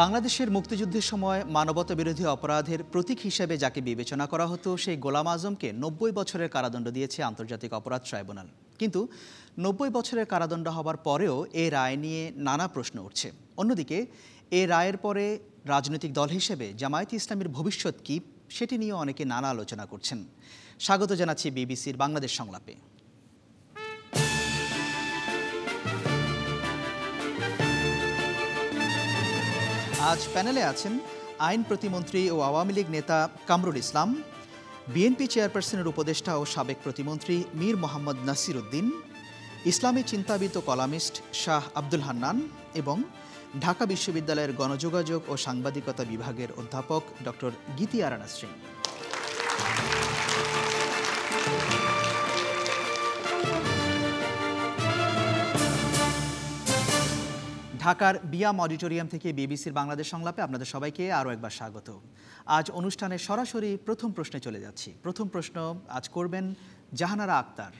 বাংলাদেশের মুক্তিযুদ্ধের সময় মানবতা বিরোধী অপরাধের প্রতীক হিসেবে যাকে বিবেচনা করা হতো, সেই গোলাম আজমকে নব্বই বছরের কারাদণ্ড দিয়েছে আন্তর্জাতিক অপরাধ ট্রাইব্যুনাল। কিন্তু নব্বই বছরের কারাদণ্ড হবার পরেও এ রায় নিয়ে নানা প্রশ্ন উঠছে। অন্যদিকে, এ রায়ের পরে রাজনৈতিক দল হিসেবে জামায়াত ইসলামের ভবিষ্যৎ কী, সেটি নিয়ে অনেকে নানা আলোচনা করছেন। স্বাগত জানাচ্ছি বিবিসির বাংলাদেশ সংলাপে। আজ প্যানেলে আছেন আইন প্রতিমন্ত্রী ও আওয়ামী লীগ নেতা কামরুল ইসলাম, বিএনপি চেয়ারপারসনের উপদেষ্টা ও সাবেক প্রতিমন্ত্রী মীর মোহাম্মদ নাসির উদ্দিন ইসলামী চিন্তাবিদ ও কলামিস্ট শাহ আব্দুল হান্নান এবং ঢাকা বিশ্ববিদ্যালয়ের গণযোগাযোগ ও সাংবাদিকতা বিভাগের অধ্যাপক ডক্টর গীতি আরানা সিং ঢাকার বিয়াম অডিটোরিয়াম থেকে বিবিসির বাংলাদেশ সংলাপে আপনাদের সবাইকে আরও একবার স্বাগত। আজ অনুষ্ঠানে সরাসরি প্রথম প্রশ্নে চলে যাচ্ছি। প্রথম প্রশ্ন আজ করবেন জাহানারা আক্তার।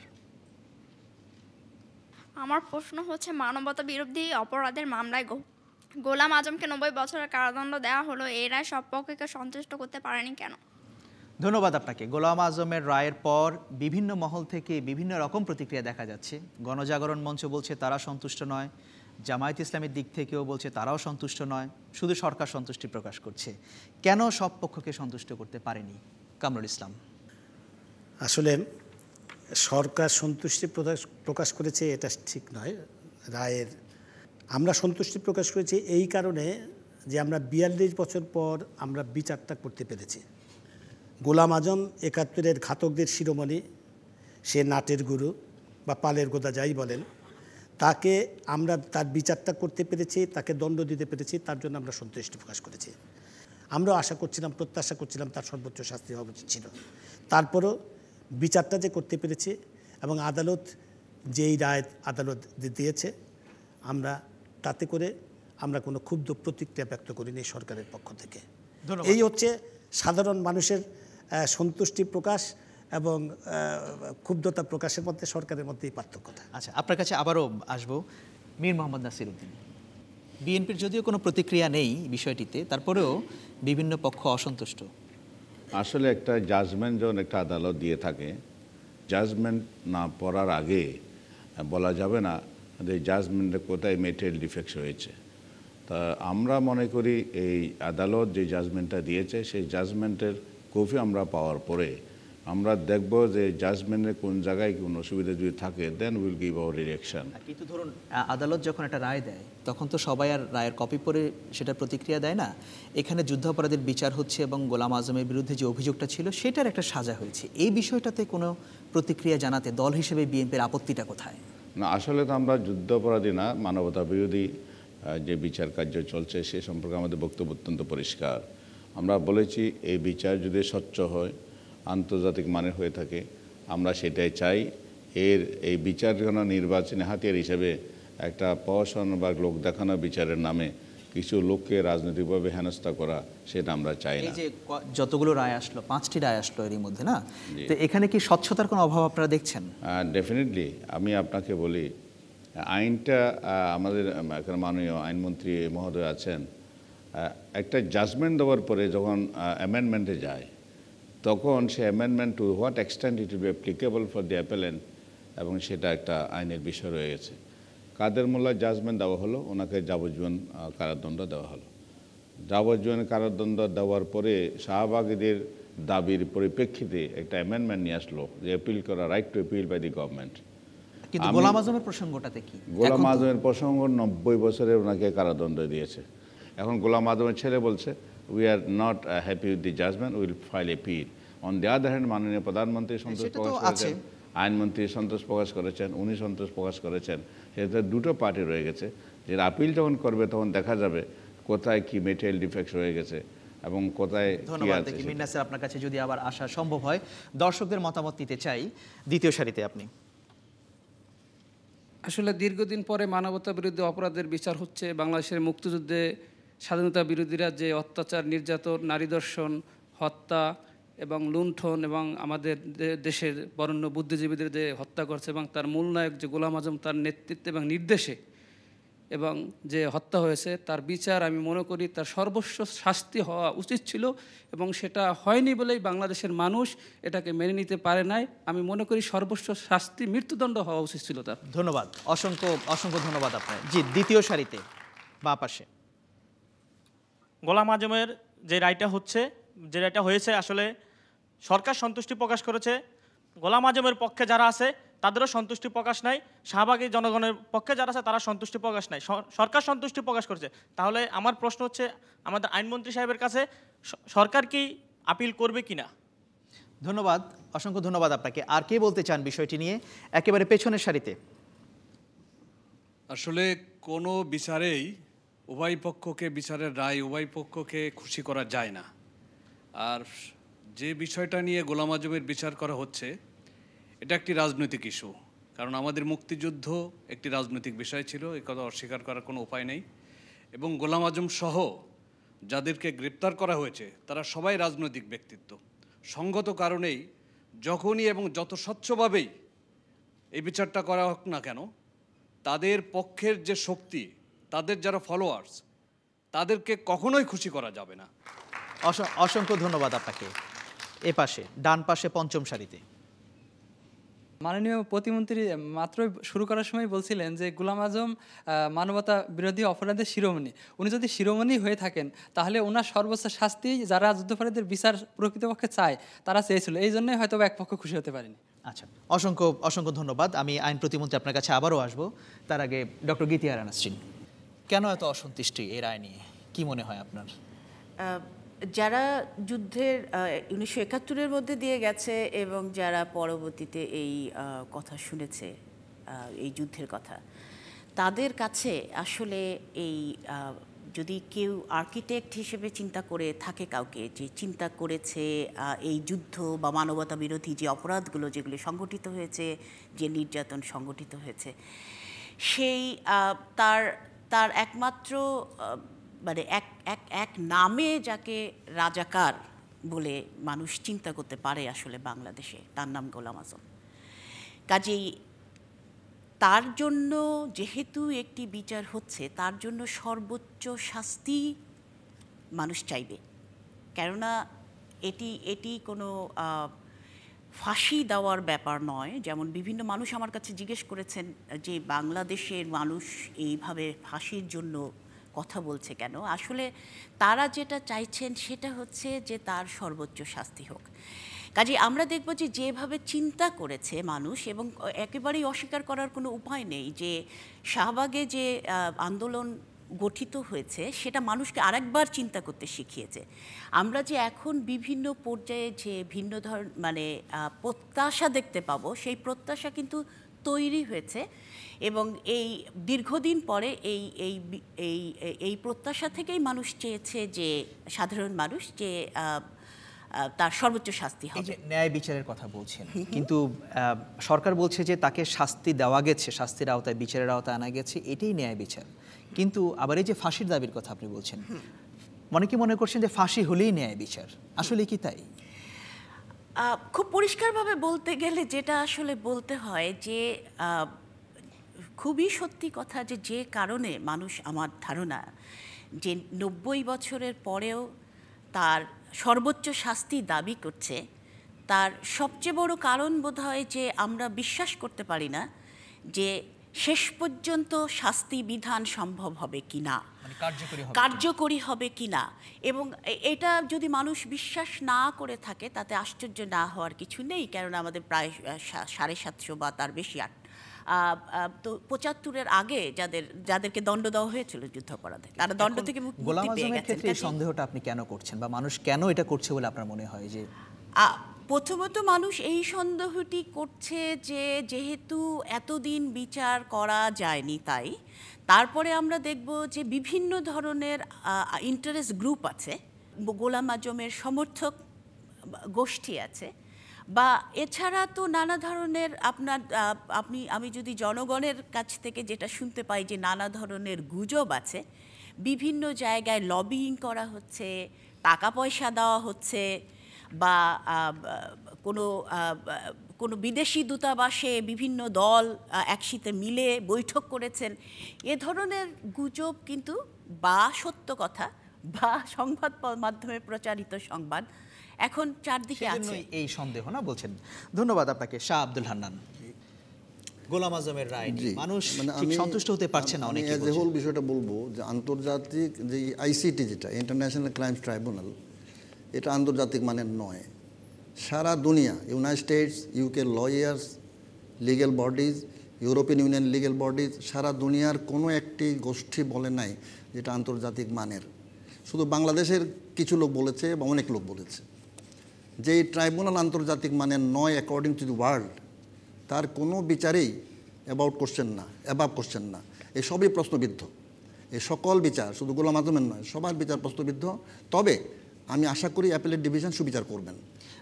আমার প্রশ্ন হচ্ছে মানবতা বিরোধী অপরাধের মামলায় গোলাম আজমকে নব্বই বছরের কারাদণ্ড দেওয়া হলো এই রায় সব পক্ষকে সন্তুষ্ট করতে পারেনি কেন? ধন্যবাদ আপনাকে। গোলাম আজমের রায়ের পর বিভিন্ন মহল থেকে বিভিন্ন রকম প্রতিক্রিয়া দেখা যাচ্ছে। গণজাগরণ মঞ্চ বলছে তারা সন্তুষ্ট নয়। জামায়াত ইসলামের দিক থেকেও বলছে তারাও সন্তুষ্ট নয়, শুধু সরকার সন্তুষ্টি প্রকাশ করছে। কেন সব পক্ষকে সন্তুষ্ট করতে পারেনি কামরুল ইসলাম? আসলে সরকার সন্তুষ্টি প্রকাশ প্রকাশ করেছে এটা ঠিক নয়, রায়ের। আমরা সন্তুষ্টি প্রকাশ করেছি এই কারণে যে আমরা বিয়াল্লিশ বছর পর আমরা বিচারটা করতে পেরেছি। গোলাম আজম একাত্তরের ঘাতকদের শিরোমণি, সে নাটের গুরু বা পালের গোদা যাই বলেন তাকে আমরা তার বিচারটা করতে পেরেছি তাকে দণ্ড দিতে পেরেছি তার জন্য আমরা সন্তুষ্টি প্রকাশ করেছি। আমরাও আশা করছিলাম প্রত্যাশা করছিলাম তার সর্বোচ্চ শাস্তি হওয়া উচিত ছিল। তারপরও বিচারটা যে করতে পেরেছি এবং আদালত যেই রায় আদালত দিয়েছে আমরা তাতে করে আমরা কোনো ক্ষুব্ধ প্রতিক্রিয়া ব্যক্ত করিনি সরকারের পক্ষ থেকে। এই হচ্ছে সাধারণ মানুষের সন্তুষ্টি প্রকাশ এবং ক্ষুব্ধতা প্রকাশের মধ্যে সরকারের মধ্যেই পার্থক্যতা আচ্ছা আপনার কাছে আবারও আসব মীর মোহাম্মদ নাসির উদ্দিন বিএনপির যদিও কোনো প্রতিক্রিয়া নেই বিষয়টিতে তারপরেও বিভিন্ন পক্ষ অসন্তুষ্ট। আসলে একটা জাজমেন্ট যখন একটা আদালত দিয়ে থাকে জাজমেন্ট না পড়ার আগে বলা যাবে না যে জাজমেন্টে কোথায় মেটেরিয়াল ডিফেক্টস হয়েছে। তা আমরা মনে করি এই আদালত যে জাজমেন্টটা দিয়েছে সেই জাজমেন্টের কপি আমরা পাওয়ার পরে আমরা দেখব যে জাজমেন্টের কোন জায়গায় কোন অসুবিধা যদি থাকে then will give our reaction কিন্তু ধরুন আদালত যখন একটা রায় দেয় তখন তো সবাই আর রায়ের কপি পড়ে সেটা প্রতিক্রিয়া দেয় না। এখানে যুদ্ধাপরাধের বিচার হচ্ছে এবং গোলাম আজমের বিরুদ্ধে যে অভিযোগটা ছিল সেটার একটা সাজা হয়েছে। এই বিষয়টাতে কোনো প্রতিক্রিয়া জানাতে দল হিসেবে বিএনপির আপত্তিটা কোথায়? না আসলে তো আমরা যুদ্ধাপরাধী না মানবতা বিরোধী যে বিচার কার্য চলছে সে সম্পর্কে আমাদের বক্তব্য অত্যন্ত পরিষ্কার। আমরা বলেছি এই বিচার যদি স্বচ্ছ হয় আন্তর্জাতিক মানের হয়ে থাকে। আমরা সেটাই চাই। এর এই বিচার যেন নির্বাচনী হাতিয়ার হিসেবে একটা প্রহসন বা লোক দেখানো বিচারের নামে কিছু লোককে রাজনৈতিকভাবে হেনস্থা করা সেটা আমরা চাই এই না যে যতগুলো রায় আসলো পাঁচটি রায় আসলো এরই মধ্যে না? তো এখানে কি স্বচ্ছতার কোনো অভাব আপনারা দেখছেন? ডেফিনেটলি আমি আপনাকে বলি আইনটা আমাদের এখানে মাননীয় আইনমন্ত্রী মহোদয় আছেন। একটা জাজমেন্ট দেওয়ার পরে যখন অ্যামেন্ডমেন্টে যায় তখন সে amendment to what extent it will be applicable for the appellant এবং সেটা একটা আইনের বিষয় রয়ে গেছে। কাদের মোল্লা জাজমেন্ট দেওয়া হলো ওনাকে যাবজ্জীবন কারাদণ্ড দেওয়া হলো। যাবজ্জীবন কারাদণ্ড দেওয়ার পরে শাহবাগীদের দাবির পরিপ্রেক্ষিতে একটা অ্যামেন্ডমেন্ট নিয়ে আসলো যে অ্যাপিল করা right to appeal by the government কিন্তু গোলাম আজমের প্রসঙ্গটাতে কি? গোলাম আজমের প্রসঙ্গ নব্বই বছরে ওনাকে কারাদণ্ড দিয়েছে। এখন গোলাম আজমের ছেলে বলছে we are not happy with the judgment will file appeal on the other hand মাননীয় প্রধানমন্ত্রী সন্তোষ সেটা তো প্রকাশ। করেছেন আইনমন্ত্রী সন্তোষ প্রকাশ করেছেন উনি সন্তোষ প্রকাশ করেছেন সেটা দুটো পার্টি রয়ে গেছে। যে আপিল যখন করবে তখন দেখা যাবে কোথায় কি মেটেরিয়াল ডিফেক্টস হয়ে গেছে এবং কোথায় ধন্যবাদ দেখি মিন্না স্যার আপনার কাছে যদি আবার আসা সম্ভব হয় দর্শকদের মতামত নিতে চাই দ্বিতীয় সারিতে আপনি। আসলে দীর্ঘদিন পরে মানবতা বিরুদ্ধে অপরাধের বিচার হচ্ছে বাংলাদেশের মুক্তিযুদ্ধে স্বাধীনতা বিরোধীরা যে অত্যাচার, নির্যাতন, নারী দর্শন, হত্যা এবং লুণ্ঠন এবং আমাদের দেশের বরণ্য বুদ্ধিজীবীদের যে হত্যা করছে এবং তার মূল নায়ক যে গোলাম আজম তার নেতৃত্বে এবং নির্দেশে এবং যে হত্যা হয়েছে, তার বিচার আমি মনে করি তার সর্বস্ব শাস্তি হওয়া উচিত ছিল এবং সেটা হয়নি বলেই বাংলাদেশের মানুষ এটাকে মেনে নিতে পারে নাই। আমি মনে করি সর্বস্ব শাস্তি, মৃত্যুদণ্ড হওয়া উচিত ছিল তার। ধন্যবাদ। অসংখ্য অসংখ্য ধন্যবাদ আপনার জি, দ্বিতীয় সারিতে, বা পাশে। গোলাম আজমের যে রায়টা হচ্ছে যে রায়টা হয়েছে আসলে সরকার সন্তুষ্টি প্রকাশ করেছে। গোলাম আজমের পক্ষে যারা আছে তাদেরও সন্তুষ্টি প্রকাশ নাই। শাহবাগী জনগণের পক্ষে যারা আছে তারা সন্তুষ্টি প্রকাশ নাই। সরকার সন্তুষ্টি প্রকাশ করেছে। তাহলে আমার প্রশ্ন হচ্ছে আমাদের আইনমন্ত্রী সাহেবের কাছে সরকার কি আপিল করবে কি না ধন্যবাদ। অসংখ্য ধন্যবাদ আপনাকে। আর কে বলতে চান বিষয়টি নিয়ে? একেবারে পেছনের সারিতে। আসলে কোনো বিচারেই উভয় পক্ষকে বিচারের রায়, উভয় পক্ষকে খুশি করা যায় না। আর যে বিষয়টা নিয়ে গোলাম আজমের বিচার করা হচ্ছে, এটা একটি রাজনৈতিক ইস্যু। কারণ আমাদের মুক্তিযুদ্ধ একটি রাজনৈতিক বিষয় ছিল, এ কথা অস্বীকার করার কোনো উপায় নেই। এবং গোলাম আজম সহ যাদেরকে গ্রেপ্তার করা হয়েছে, তারা সবাই রাজনৈতিক ব্যক্তিত্ব। সঙ্গত কারণেই যখনই এবং যত স্বচ্ছভাবেই এই বিচারটা করা হোক না কেন, তাদের পক্ষের যে শক্তি তাদের যারা ফলোয়ার্স তাদেরকে কখনোই খুশি করা যাবে না। অস- অসংখ্য ধন্যবাদ আপনাকে। এ পাশে ডান পাশে পঞ্চম সারিতে। মাননীয় প্রতিমন্ত্রী মাত্র শুরু করার সময় বলছিলেন যে গুলাম আজম মানবতা বিরোধী অপরাধের শিরোমণি। উনি যদি শিরোমণি হয়ে থাকেন তাহলে ওনার সর্বোচ্চ শাস্তি যারা যুদ্ধাপরাধীদের বিচার প্রকৃতপক্ষে চায় তারা চেয়েছিল। এই জন্যই হয়তো বা এক পক্ষ খুশি হতে পারেনি। আচ্ছা অসংখ্য অসংখ্য ধন্যবাদ। আমি আইন প্রতিমন্ত্রী আপনার কাছে আবারও আসব। তার আগে ডক্টর গীতি আসছেন। কেন এত অসন্তুষ্টি এই রায় নিয়ে? কি মনে হয় আপনার? যারা যুদ্ধের উনিশশো একাত্তরের মধ্যে দিয়ে গেছে এবং যারা পরবর্তীতে এই কথা শুনেছে এই যুদ্ধের কথা, তাদের কাছে আসলে এই যদি কেউ আর্কিটেক্ট হিসেবে চিন্তা করে থাকে কাউকে, যে চিন্তা করেছে এই যুদ্ধ বা মানবতা বিরোধী যে অপরাধগুলো যেগুলো সংগঠিত হয়েছে, যে নির্যাতন সংগঠিত হয়েছে, সেই তার তার একমাত্র মানে এক এক এক নামে যাকে রাজাকার বলে মানুষ চিন্তা করতে পারে আসলে বাংলাদেশে, তার নাম গোলাম আজম। কাজেই তার জন্য যেহেতু একটি বিচার হচ্ছে, তার জন্য সর্বোচ্চ শাস্তি মানুষ চাইবে। কেননা এটি এটি কোনো ফাঁসি দেওয়ার ব্যাপার নয়। যেমন বিভিন্ন মানুষ আমার কাছে জিজ্ঞেস করেছেন যে, বাংলাদেশের মানুষ এইভাবে ফাঁসির জন্য কথা বলছে কেন? আসলে তারা যেটা চাইছেন সেটা হচ্ছে যে, তার সর্বোচ্চ শাস্তি হোক। কাজে আমরা দেখব যে, যেভাবে চিন্তা করেছে মানুষ এবং একেবারেই অস্বীকার করার কোনো উপায় নেই যে, শাহবাগে যে আন্দোলন গঠিত হয়েছে সেটা মানুষকে আরেকবার চিন্তা করতে শিখিয়েছে। আমরা যে এখন বিভিন্ন পর্যায়ে যে ভিন্ন ধর মানে প্রত্যাশা দেখতে পাবো সেই প্রত্যাশা কিন্তু তৈরি হয়েছে এবং এই দীর্ঘদিন পরে এই এই এই এই- প্রত্যাশা থেকেই মানুষ চেয়েছে যে সাধারণ মানুষ যে তার সর্বোচ্চ শাস্তি হবে যে ন্যায় বিচারের কথা বলছেন কিন্তু সরকার বলছে যে তাকে শাস্তি দেওয়া গেছে শাস্তির আওতায় বিচারের আওতায় আনা গেছে এটাই ন্যায় বিচার। কিন্তু আবার এই যে ফাঁসির দাবির কথা আপনি বলছেন মনে কি মনে করছেন যে ফাঁসি হলেই ন্যায় বিচার। আসলে কি তাই? খুব পরিষ্কারভাবে বলতে গেলে যেটা আসলে বলতে হয় যে খুবই সত্যি কথা যে যে কারণে মানুষ আমার ধারণা যে নব্বই বছরের পরেও তার সর্বোচ্চ শাস্তি দাবি করছে, তার সবচেয়ে বড় কারণ বোধ হয় যে আমরা বিশ্বাস করতে পারি না যে শেষ পর্যন্ত শাস্তি বিধান সম্ভব হবে কি না? মানে কার্যকরী হবে কি না? এবং এটা যদি মানুষ বিশ্বাস না করে থাকে তাতে আশ্চর্য না হওয়ার কিছু নেই কেননা আমাদের প্রায় সাড়ে সাতশো বা তার বেশি আট তো পঁচাত্তরের আগে যাদের যাদেরকে দণ্ড দেওয়া হয়েছিল যুদ্ধাপরাধে তারা দণ্ড থেকে মুক্তি গোলাম পেয়ে সন্দেহটা আপনি কেন করছেন? বা মানুষ কেন এটা করছে বলে আপনার মনে হয় যে প্রথমত মানুষ এই সন্দেহটি করছে যে যেহেতু এতদিন বিচার করা যায়নি তাই, তারপরে আমরা দেখব যে বিভিন্ন ধরনের ইন্টারেস্ট গ্রুপ আছে গোলাম আজমের সমর্থক গোষ্ঠী আছে, বা এছাড়া তো নানা ধরনের আপনার আপনি, আমি যদি জনগণের কাছ থেকে যেটা শুনতে পাই যে নানা ধরনের গুজব আছে, বিভিন্ন জায়গায় লবিং করা হচ্ছে, টাকা পয়সা দেওয়া হচ্ছে বা কোনো আহ, কোনো বিদেশি দূতাবাসে বিভিন্ন দল একসাথে মিলে বৈঠক করেছেন এ ধরনের গুজব কিন্তু বা সত্য কথা বা সংবাদ মাধ্যমে প্রচারিত সংবাদ এখন চারদিকে আছে। এই সন্দেহ না বলছেন। ধন্যবাদ আপনাকে শাহ আব্দুল হান্নান। গোলাম আজমের রায় মানুষ ঠিক সন্তুষ্ট হতে পারছে না অনেকে এ হোল বিষয়টা বলব যে আন্তর্জাতিক যে আইসিটি যেটা ইন্টারন্যাশনাল ক্রাইমস ট্রাইব্যুনাল এটা আন্তর্জাতিক মানের নয়। সারা দুনিয়া United States UK lawyers legal bodies European Union legal bodies সারা দুনিয়ার কোনো একটি গোষ্ঠী বলে নাই যেটা আন্তর্জাতিক মানের। শুধু বাংলাদেশের কিছু লোক বলেছে বা অনেক লোক বলেছে। যে ট্রাইব্যুনাল আন্তর্জাতিক মানের নয় অ্যাকর্ডিং টু দি ওয়ার্ল্ড তার কোনো বিচারেই অ্যাবাউট করছেন না অ্যাবাব করছেন না। এই সবই প্রশ্নবিদ্ধ। এই সকল বিচার শুধু গোলাম আজমের নয়, সবার বিচার প্রশ্নবিদ্ধ। তবে আমি আশা করি অ্যাপেলের ডিভিশন সুবিচার করবেন।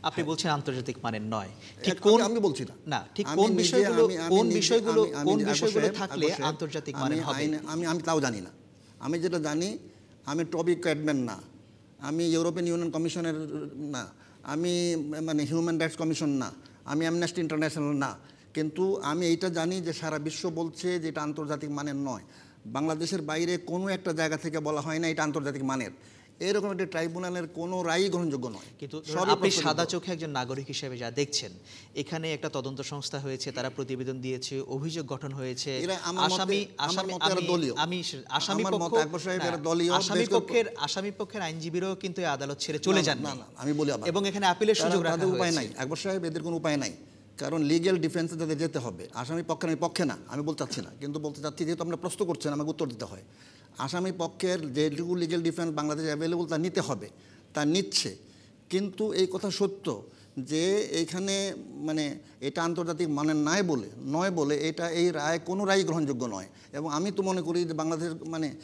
আপনি বলছেন আন্তর্জাতিক মানের নয়। ঠিক কোন আমি বলছি না। না ঠিক কোন বিষয়গুলো কোন বিষয়গুলো কোন বিষয়গুলো থাকলে আন্তর্জাতিক মানের হবে? আমি আমি তাও জানি না। আমি যেটা জানি আমি টবি ক্যাডম্যান না। আমি ইউরোপিয়ান ইউনিয়ন কমিশনের না। আমি মানে হিউম্যান রাইটস কমিশন না। আমি অ্যামনেস্টি ইন্টারন্যাশনাল না। কিন্তু আমি এইটা জানি যে সারা বিশ্ব বলছে যে এটা আন্তর্জাতিক মানের নয়। বাংলাদেশের বাইরে কোনো একটা জায়গা থেকে বলা হয় না এটা আন্তর্জাতিক মানের। এরকম একটা ট্রাইব্যুনালের কোনো রায়ই গ্রহণযোগ্য নয়। কিন্তু আপনি সাদা চোখে একজন নাগরিক হিসেবে যা দেখছেন এখানে একটা তদন্ত সংস্থা হয়েছে তারা প্রতিবেদন দিয়েছে অভিযোগ গঠন হয়েছে। আমার আসামি আসামি আমি- আসামি আমার পক্ষ দলীয়, পক্ষের আসামি পক্ষের আইনজীবীরাও কিন্তু আদালত ছেড়ে চলে যান না না আমি বলি এবং এখানে আপিলের সুযোগ রাখা উপায় নাই। আকবর সাহেব এদের কোনো উপায় নাই। কারণ লিগেল ডিফেন্সে তাদের যেতে হবে। আসামি পক্ষের আমি পক্ষে না আমি বলতে চাচ্ছি না। কিন্তু বলতে চাচ্ছি যেহেতু আপনারা প্রশ্ন করছেন আমাকে উত্তর দিতে হয়। আসামি পক্ষের যেটুকু লিগেল ডিফেন্স বাংলাদেশে অ্যাভেলেবল তা নিতে হবে, তা নিচ্ছে। কিন্তু এই কথা সত্য যে এইখানে মানে এটা আন্তর্জাতিক মানের নাই বলে, নয় বলে এটা এই রায় কোনো রায় গ্রহণযোগ্য নয়। এবং আমি তো মনে করি যে বাংলাদেশের মানে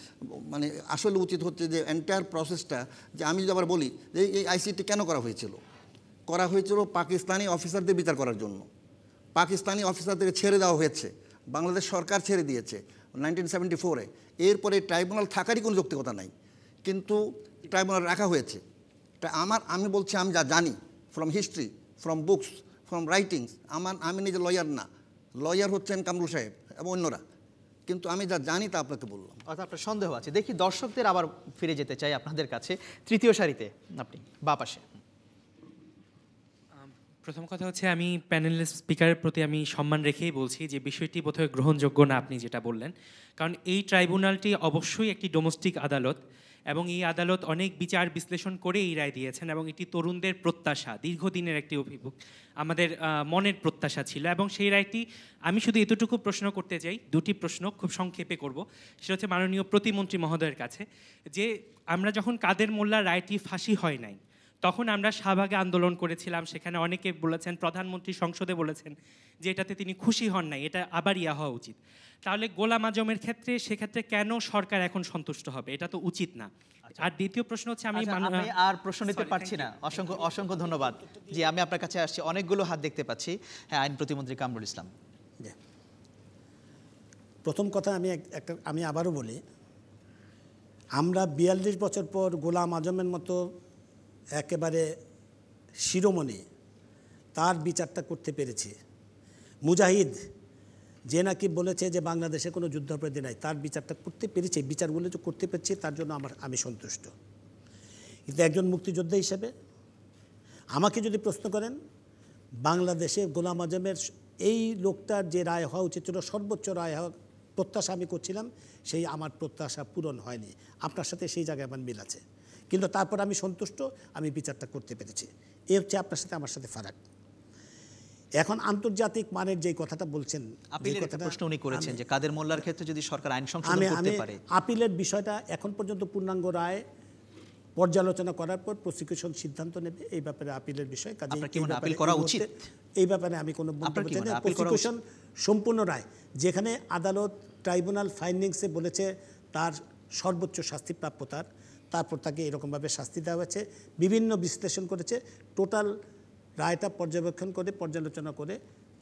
মানে আসলে উচিত হচ্ছে যে এন্টায়ার প্রসেসটা যে আমি যদি আবার বলি যে এই আইসিটি কেন করা হয়েছিল? করা হয়েছিল পাকিস্তানি অফিসারদের বিচার করার জন্য। পাকিস্তানি অফিসারদেরকে ছেড়ে দেওয়া হয়েছে। বাংলাদেশ সরকার ছেড়ে দিয়েছে। নাইনটিন সেভেন্টি ফোরে এরপরে ট্রাইব্যুনাল থাকারই কোনো যৌক্তিকতা নাই। কিন্তু ট্রাইব্যুনাল রাখা হয়েছে। তা আমার, আমি বলছি, আমি যা জানি from history from books from writings আমার, আমি নিজে লয়ার না। লয়ার হচ্ছেন কামরুল সাহেব এবং অন্যরা। কিন্তু আমি যা জানি তা আপনাকে বললাম। অর্থাৎ আপনার সন্দেহ আছে। দেখি দর্শকদের আবার ফিরে যেতে চাই আপনাদের কাছে। তৃতীয় সারিতে আপনি, বা পাশে। প্রথম কথা হচ্ছে আমি প্যানেলের স্পিকারের প্রতি আমি সম্মান রেখেই বলছি যে বিষয়টি বোধহয় গ্রহণযোগ্য না আপনি যেটা বললেন। কারণ এই ট্রাইব্যুনালটি অবশ্যই একটি ডোমেস্টিক আদালত এবং এই আদালত অনেক বিচার বিশ্লেষণ করে এই রায় দিয়েছেন এবং এটি তরুণদের প্রত্যাশা, দীর্ঘদিনের একটি অভিভুক আমাদের মনের প্রত্যাশা ছিল এবং সেই রায়টি আমি শুধু এতটুকু প্রশ্ন করতে চাই, দুটি প্রশ্ন খুব সংক্ষেপে করব, সেটা হচ্ছে মাননীয় প্রতিমন্ত্রী মহোদয়ের কাছে, যে আমরা যখন কাদের মোল্লার রায়টি ফাঁসি হয় নাই তখন আমরা শাহবাগে আন্দোলন করেছিলাম সেখানে অনেকে বলেছেন প্রধানমন্ত্রী সংসদে বলেছেন যে এটাতে তিনি খুশি হন নাই এটা আবার ইয়া হওয়া উচিত। তাহলে গোলাম আজমের ক্ষেত্রে সেক্ষেত্রে কেন সরকার এখন সন্তুষ্ট হবে? এটা তো উচিত না। আর দ্বিতীয় প্রশ্ন হচ্ছে আমি আচ্ছা, আমি আর প্রশ্ন নিতে পারছি না। অসংখ্য অসংখ্য ধন্যবাদ। জি আমি আপনার কাছে আসছি। অনেকগুলো হাত দেখতে পাচ্ছি। হ্যাঁ আইন প্রতিমন্ত্রী কামরুল ইসলাম। প্রথম কথা আমি একটা আমি আবারও বলি আমরা বিয়াল্লিশ বছর পর গোলাম আজমের মতো একেবারে শিরোমণি, তার বিচারটা করতে পেরেছি। মুজাহিদ, যে নাকি বলেছে যে বাংলাদেশে কোনো যুদ্ধাপরাধী নাই, তার বিচারটা করতে পেরেছে, বিচারগুলো যে করতে পেরেছি, তার জন্য আমার, আমি সন্তুষ্ট। কিন্তু একজন মুক্তিযোদ্ধা হিসেবে আমাকে যদি প্রশ্ন করেন বাংলাদেশে গোলাম আজমের এই লোকটার যে রায় হওয়া উচিত ছিল, সর্বোচ্চ রায় হওয়া প্রত্যাশা আমি করছিলাম, সেই আমার প্রত্যাশা পূরণ হয়নি। আপনার সাথে সেই জায়গায় আমার মিল আছে। কিন্তু তারপর আমি সন্তুষ্ট আমি বিচারটা করতে পেরেছি। এ হচ্ছে আপনার সাথে আমার সাথে ফারাক। এখন আন্তর্জাতিক মানের যে কথাটা বলছেন প্রশ্ন উনি করেছেন যে কাদের মোল্লার ক্ষেত্রে যদি সরকার আইন সংশোধন করতে পারে। আপিলের বিষয়টা এখন পর্যন্ত পূর্ণাঙ্গ রায় পর্যালোচনা করার পর প্রসিকিউশন সিদ্ধান্ত নেবে এই ব্যাপারে আপিলের বিষয়। কাজে আপিল করা উচিত? এই ব্যাপারে আমি কোনো চাই না। প্রসিকিউশন সম্পূর্ণ রায় যেখানে আদালত ট্রাইব্যুনাল ফাইন্ডিংসে বলেছে তার সর্বোচ্চ শাস্তি প্রাপ্য তার। তারপর তাকে এরকমভাবে শাস্তি দেওয়া হয়েছে বিভিন্ন বিশ্লেষণ করেছে টোটাল রায়টা পর্যবেক্ষণ করে পর্যালোচনা করে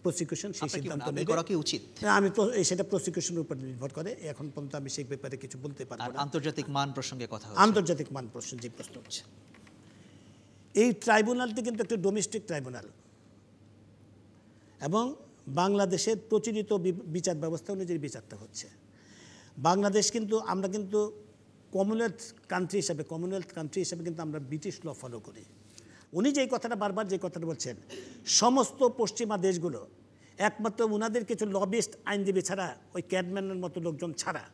প্রসিকিউশন সেই সিদ্ধান্ত নেবে। করা কি উচিত? আমি তো সেটা প্রসিকিউশনের উপর নির্ভর করে এখন পর্যন্ত আমি সেই ব্যাপারে কিছু বলতে পারব না। আন্তর্জাতিক মান প্রসঙ্গে কথা আন্তর্জাতিক মান প্রসঙ্গে যে প্রশ্ন হচ্ছে এই ট্রাইব্যুনালটি কিন্তু একটা ডোমেস্টিক ট্রাইব্যুনাল এবং বাংলাদেশের প্রচলিত বিচার ব্যবস্থা অনুযায়ী বিচারটা হচ্ছে। বাংলাদেশ কিন্তু আমরা কিন্তু কমনওয়েলথ কান্ট্রি হিসাবে কমনওয়েলথ কান্ট্রি হিসাবে কিন্তু আমরা ব্রিটিশ ল ফলো করি। উনি যেই কথাটা বারবার যে কথাটা বলছেন, সমস্ত পশ্চিমা দেশগুলো, একমাত্র ওনাদের কিছু লবিস্ট আইনজীবী ছাড়া, ওই ক্যাডম্যানের মতো লোকজন ছাড়া,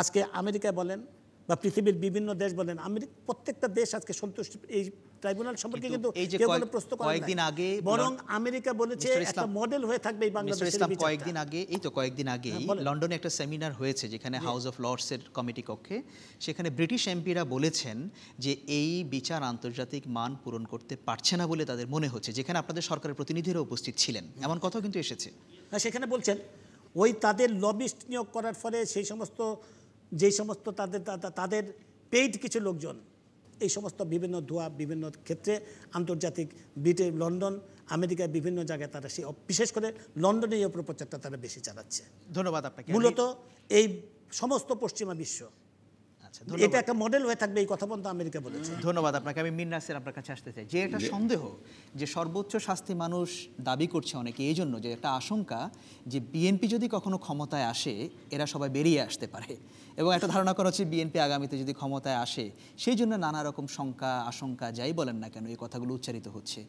আজকে আমেরিকায় বলেন বা পৃথিবীর বিভিন্ন দেশ বলেন আমেরিকা প্রত্যেকটা দেশ আজকে সন্তুষ্ট, এই ট্রাইব্যুনাল সম্পর্কে কিন্তু এই যে প্রশ্ন কয়েকদিন আগে বরং আমেরিকা বলেছে একটা মডেল হয়ে থাকবে এই বাংলাদেশের বিচারটা। কয়েকদিন আগে এই তো কয়েকদিন আগেই হ্যাঁ, লন্ডনে একটা সেমিনার হয়েছে যেখানে হাউস অফ লর্ডসের কমিটি কক্ষে। সেখানে ব্রিটিশ এমপিরা বলেছেন যে এই বিচার আন্তর্জাতিক মান পূরণ করতে পারছে না বলে তাদের মনে হচ্ছে যেখানে আপনাদের সরকারের প্রতিনিধিরা উপস্থিত ছিলেন। এমন কথাও কিন্তু এসেছে। হ্যাঁ, সেখানে বলছেন ওই তাদের লবিস্ট নিয়োগ করার ফলে সেই সমস্ত যেই সমস্ত তাদের তাদের পেইড কিছু লোকজন এই সমস্ত বিভিন্ন ধোয়া বিভিন্ন ক্ষেত্রে আন্তর্জাতিক ব্রিটেন লন্ডন আমেরিকার বিভিন্ন জায়গায় তারা সেই বিশেষ করে লন্ডনে এই অপপ্রচারটা তারা বেশি চালাচ্ছে। ধন্যবাদ আপনাকে। মূলত এই সমস্ত পশ্চিমা বিশ্ব। আচ্ছা এটা একটা মডেল হয়ে থাকবে এই কথা পর্যন্ত আমেরিকা বলেছে। ধন্যবাদ আপনাকে আমি মিন নাসির আপনার কাছে আসতে চাই। যে একটা সন্দেহ যে সর্বোচ্চ শাস্তি মানুষ দাবি করছে অনেকে এই জন্য যে একটা আশঙ্কা যে বিএনপি যদি কখনো ক্ষমতায় আসে এরা সবাই বেরিয়ে আসতে পারে। এবং একটা ধারণা করা হচ্ছে বিএনপি আগামীতে যদি ক্ষমতায় আসে সেই জন্য নানা রকম শঙ্কা আশঙ্কা যাই বলেন না কেন এই কথাগুলো উচ্চারিত হচ্ছে।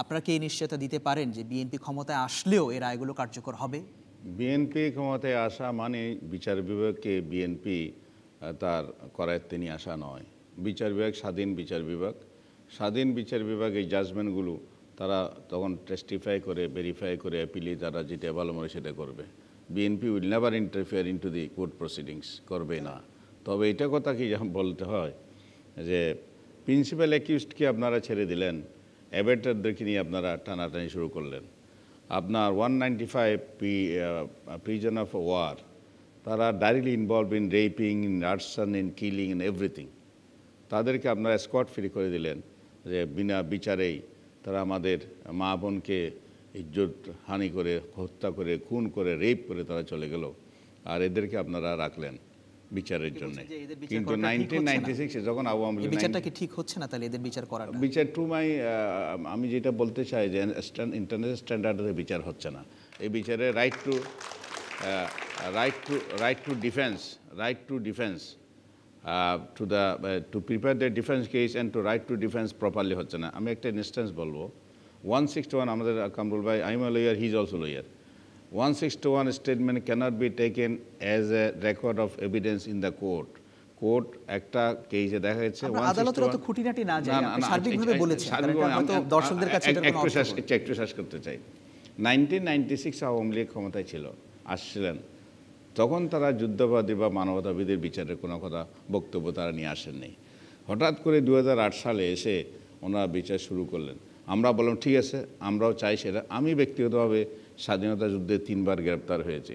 আপনারা কি এই নিশ্চয়তা দিতে পারেন যে বিএনপি ক্ষমতায় আসলেও এই রায়গুলো কার্যকর হবে? বিএনপি ক্ষমতায় আসা মানে বিচার বিভাগকে বিএনপি তার করায়ত্তে নিয়ে আসা নয়। বিচার বিভাগ, স্বাধীন বিচার বিভাগ। স্বাধীন বিচার বিভাগ এই জাজমেন্টগুলো তারা তখন টেস্টিফাই করে ভেরিফাই করে অ্যাপিলি তারা যেটা ভালো মনে সেটা করবে। BNP will never interfere into the court proceedings করবে না। তবে এটা কথা কি বলতে হয় যে প্রিন্সিপাল অ্যাকিউজডকে আপনারা ছেড়ে দিলেন অ্যাবেটারদেরকে নিয়ে আপনারা টানাটানি শুরু করলেন। আপনার one ninety five P prison of war তারা directly involve in raping in arson in killing in everything তাদেরকে আপনারা স্কট ফ্রি করে দিলেন যে বিনা বিচারেই তারা আমাদের মা বোনকে ইজ্জত হানি করে হত্যা করে খুন করে রেপ করে তারা চলে গেল। আর এদেরকে আপনারা রাখলেন বিচারের জন্য। কিন্তু নাইনটিন নাইনটি সিক্সে যখন আওয়ামী লীগ বিচারটা কি ঠিক হচ্ছে না তাহলে এদের বিচার করাটা? বিচার টু মাই আমি যেটা বলতে চাই যে ইন্টারন্যাশনাল স্ট্যান্ডার্ডে বিচার হচ্ছে না। এই বিচারে right to right to right to defence right to defence to the to prepare the defence case and to right to defence properly হচ্ছে না। আমি একটা ইনস্ট্যান্স বলব। ওয়ান সিক্সটি ওয়ান আমাদের কামরুল ভাই I'm a lawyer he also lawyer one sixty one statement cannot be taken as a record of evidence in the court court একটা কেসে দেখা যাচ্ছে আমরা 161 আদালতের অত খুঁটিনাটি না যাই, আপনি সার্বিকভাবে বলেছেন, এটা হয়তো দর্শকদের কাছে কোনো একটু শেষ করতে চাই। Nineteen ninety six Awami League ক্ষমতায় ছিল। আসছিলেন। তখন তারা যুদ্ধবাদী বা মানবতাবিদের বিচারের কোনো কথা বক্তব্য তারা নিয়ে আসেননি। হঠাৎ করে দু হাজার আট সালে এসে ওনারা বিচার শুরু করলেন। আমরা বললাম, ঠিক আছে, আমরাও চাই সেটা। আমি ব্যক্তিগতভাবে স্বাধীনতা যুদ্ধে তিনবার গ্রেপ্তার হয়েছি।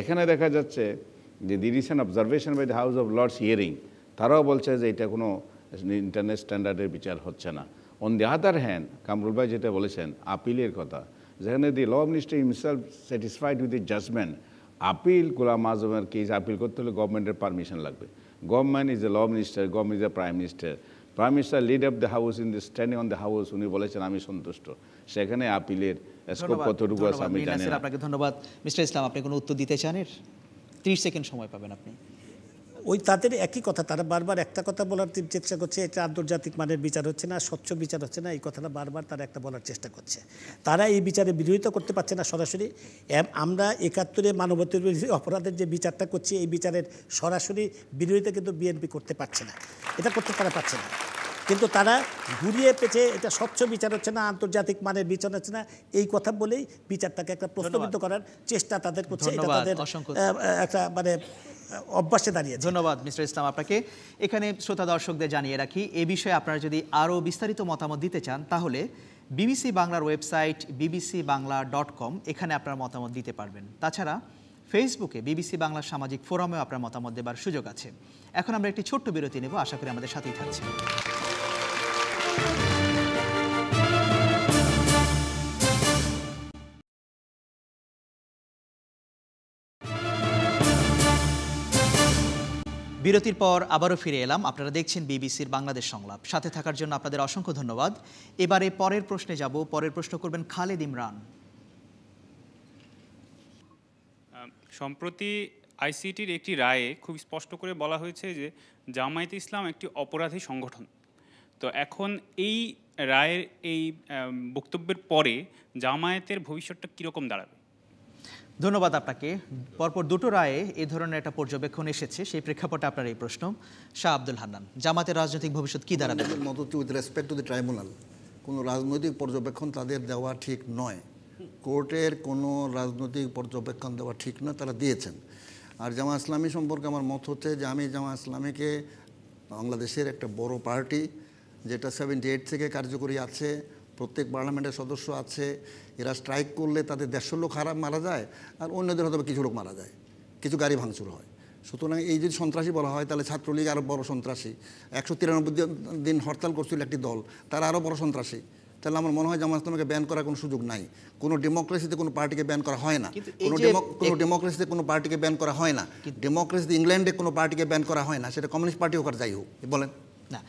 এখানে দেখা যাচ্ছে যে the recent observation by the House of Lords hearing তারাও বলছে যে এটা কোনো ইন্টারনেট স্ট্যান্ডার্ডের বিচার হচ্ছে না। On the other hand Kamrul ভাই যেটা বলেছেন, আপিলের কথা যেখানে the law minister himself satisfied with the judgment appeal Golam Ajmer case appeal করতে হলে গভর্নমেন্টের পারমিশন লাগবে। Government is a law minister government is a prime minister prime minister lead of the house in the standing on the house উনি বলেছেন আমি সন্তুষ্ট। সেখানে আপিলের স্কোপ কতটুকু আছে আমি জানি আপনাকে ধন্যবাদ। মিস্টার ইসলাম আপনি কোনো উত্তর দিতে চান এর? ত্রিশ সেকেন্ড সময় পাবেন আপনি। ওই তাদের একই কথা, তারা বারবার একটা কথা বলার চেষ্টা করছে, এটা আন্তর্জাতিক মানের বিচার হচ্ছে না, স্বচ্ছ বিচার হচ্ছে না, এই কথাটা বারবার তারা একটা বলার চেষ্টা করছে। তারা এই বিচারে বিরোধিতা করতে পারছে না সরাসরি আমরা একাত্তরে মানবতার অপরাধের যে বিচারটা করছি, এই বিচারের সরাসরি বিরোধিতা কিন্তু বিএনপি করতে পারছে না। এটা করতে তারা পারছে না। কিন্তু তারা ঘুরিয়ে পেঁচে এটা স্বচ্ছ বিচার হচ্ছে না আন্তর্জাতিক মানের বিচার হচ্ছে না। এই কথা বলেই বিচারটাকে একটা প্রস্তাবিত করার চেষ্টা তাদের করছে এটা তাদের একটা মানে অভ্যাসে দাঁড়িয়ে ধন্যবাদ মিস্টার ইসলাম আপনাকে। এখানে শ্রোতা দর্শকদের জানিয়ে রাখি এ বিষয়ে আপনারা যদি আরও বিস্তারিত মতামত দিতে চান তাহলে বিবিসি বাংলার website BBC Bangla dot com এখানে আপনার মতামত দিতে পারবেন। তাছাড়া ফেসবুকে বিবিসি বাংলার সামাজিক ফোরামেও আপনার মতামত দেবার সুযোগ আছে। এখন আমরা একটি ছোট্ট বিরতি নেব আশা করি আমাদের সাথেই থাকছেন বিরতির পর আবারও ফিরে এলাম। আপনারা দেখছেন বিবিসির বাংলাদেশ সংলাপ। সাথে থাকার জন্য আপনাদের অসংখ্য ধন্যবাদ। এবারে পরের প্রশ্নে যাব। পরের প্রশ্ন করবেন খালেদ ইমরান। সম্প্রতি আইসিটির একটি রায়ে খুব স্পষ্ট করে বলা হয়েছে যে জামায়াতে ইসলাম একটি অপরাধী সংগঠন। তো এখন এই রায়ের এই বক্তব্যের পরে জামায়াতের ভবিষ্যৎটা কীরকম দাঁড়াবে? ধন্যবাদ আপনাকে। পরপর দুটো রায়ে এই ধরনের একটা পর্যবেক্ষণ এসেছে সেই প্রেক্ষাপটে আপনার এই প্রশ্ন। শাহ আব্দুল হান্নান জামাতের রাজনৈতিক ভবিষ্যৎ কী দাঁড়াবে? মত with respect to the tribunal কোনো রাজনৈতিক পর্যবেক্ষণ তাদের দেওয়া ঠিক নয়। কোর্টের কোনো রাজনৈতিক পর্যবেক্ষণ দেওয়া ঠিক নয় তারা দিয়েছেন। আর জামা ইসলামী সম্পর্কে আমার মত হচ্ছে যে আমি জামা ইসলামীকে বাংলাদেশের একটা বড় পার্টি যেটা সেভেন্টি এইট থেকে কার্যকরী আছে প্রত্যেক পার্লামেন্টের সদস্য আছে এরা স্ট্রাইক করলে তাদের দেড়শো লোক হারা মারা যায় আর অন্যদের হয়তো কিছু লোক মারা যায় কিছু গাড়ি ভাঙচুর হয়। সুতরাং এই যদি সন্ত্রাসী বলা হয় তাহলে ছাত্রলীগ আরও বড় সন্ত্রাসী। একশো তিরানব্বই দিন হরতাল করছিল একটি দল তারা আরও বড় সন্ত্রাসী। তাহলে আমার মনে হয় জামাত ইসলামকে ব্যান করার কোনো সুযোগ নাই। কোনো ডেমোক্রেসিতে কোনো পার্টিকে ব্যান করা হয় না। কোনো ডেমো- কোনো ডেমোক্রেসিতে কোনো পার্টিকে ব্যান করা হয় না। ডেমোক্রেসিতে ইংল্যান্ডে কোনো পার্টিকে ব্যান করা হয় না। সেটা কমিউনিস্ট পার্টি হোক আর যাই হোক। বলেন। না।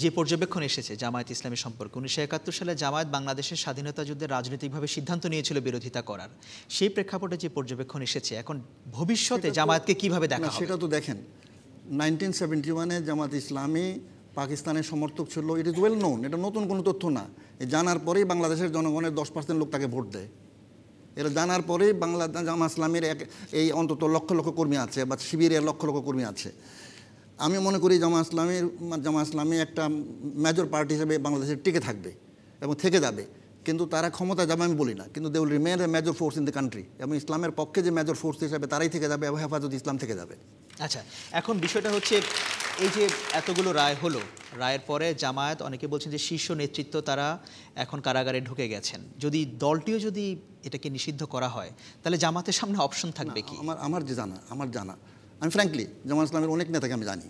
যে পর্যবেক্ষণ এসেছে জামায়াত ইসলামী সম্পর্কে। উনিশশো একাত্তর সালে জামায়াত বাংলাদেশের স্বাধীনতা যুদ্ধে রাজনৈতিকভাবে সিদ্ধান্ত নিয়েছিল বিরোধিতা করার। সেই প্রেক্ষাপটে যে পর্যবেক্ষণ এসেছে এখন ভবিষ্যতে জামায়াতকে কীভাবে দেখা সেটা তো দেখেন নাইনটিন সেভেন্টি ওয়ানে জামাত ইসলামী পাকিস্তানের সমর্থক ছিল। ইট ইজ ওয়েল নোন এটা নতুন কোনো তথ্য না। জানার পরেই বাংলাদেশের জনগণের দশ পার্সেন্ট লোক তাকে ভোট দেয়। এটা জানার পরেই বাংলা জামা ইসলামের এক এই অন্তত লক্ষ লক্ষ কর্মী আছে বা শিবিরের লক্ষ লক্ষ কর্মী আছে। আমি মনে করি জামা ইসলামের জামা ইসলামী একটা মেজর পার্টি হিসেবে বাংলাদেশে টিকে থাকবে এবং থেকে যাবে। কিন্তু তারা ক্ষমতা যাবে আমি বলি না। কিন্তু they will remain a major force in the country এবং ইসলামের পক্ষে যে মেজর ফোর্স হিসেবে তারাই থেকে যাবে এবং হেফাজত ইসলাম থেকে যাবে। আচ্ছা এখন বিষয়টা হচ্ছে এই যে এতগুলো রায় হলো রায়ের পরে জামায়াত অনেকে বলছেন যে শীর্ষ নেতৃত্ব তারা এখন কারাগারে ঢুকে গেছেন। যদি দলটিও যদি এটাকে নিষিদ্ধ করা হয় তাহলে জামাতের সামনে অপশন থাকবে কি? আমার আমার যে জানা আমার জানা আমি ফ্র্যাঙ্কলি জামাত ইসলামের অনেক নেতাকে আমি জানি।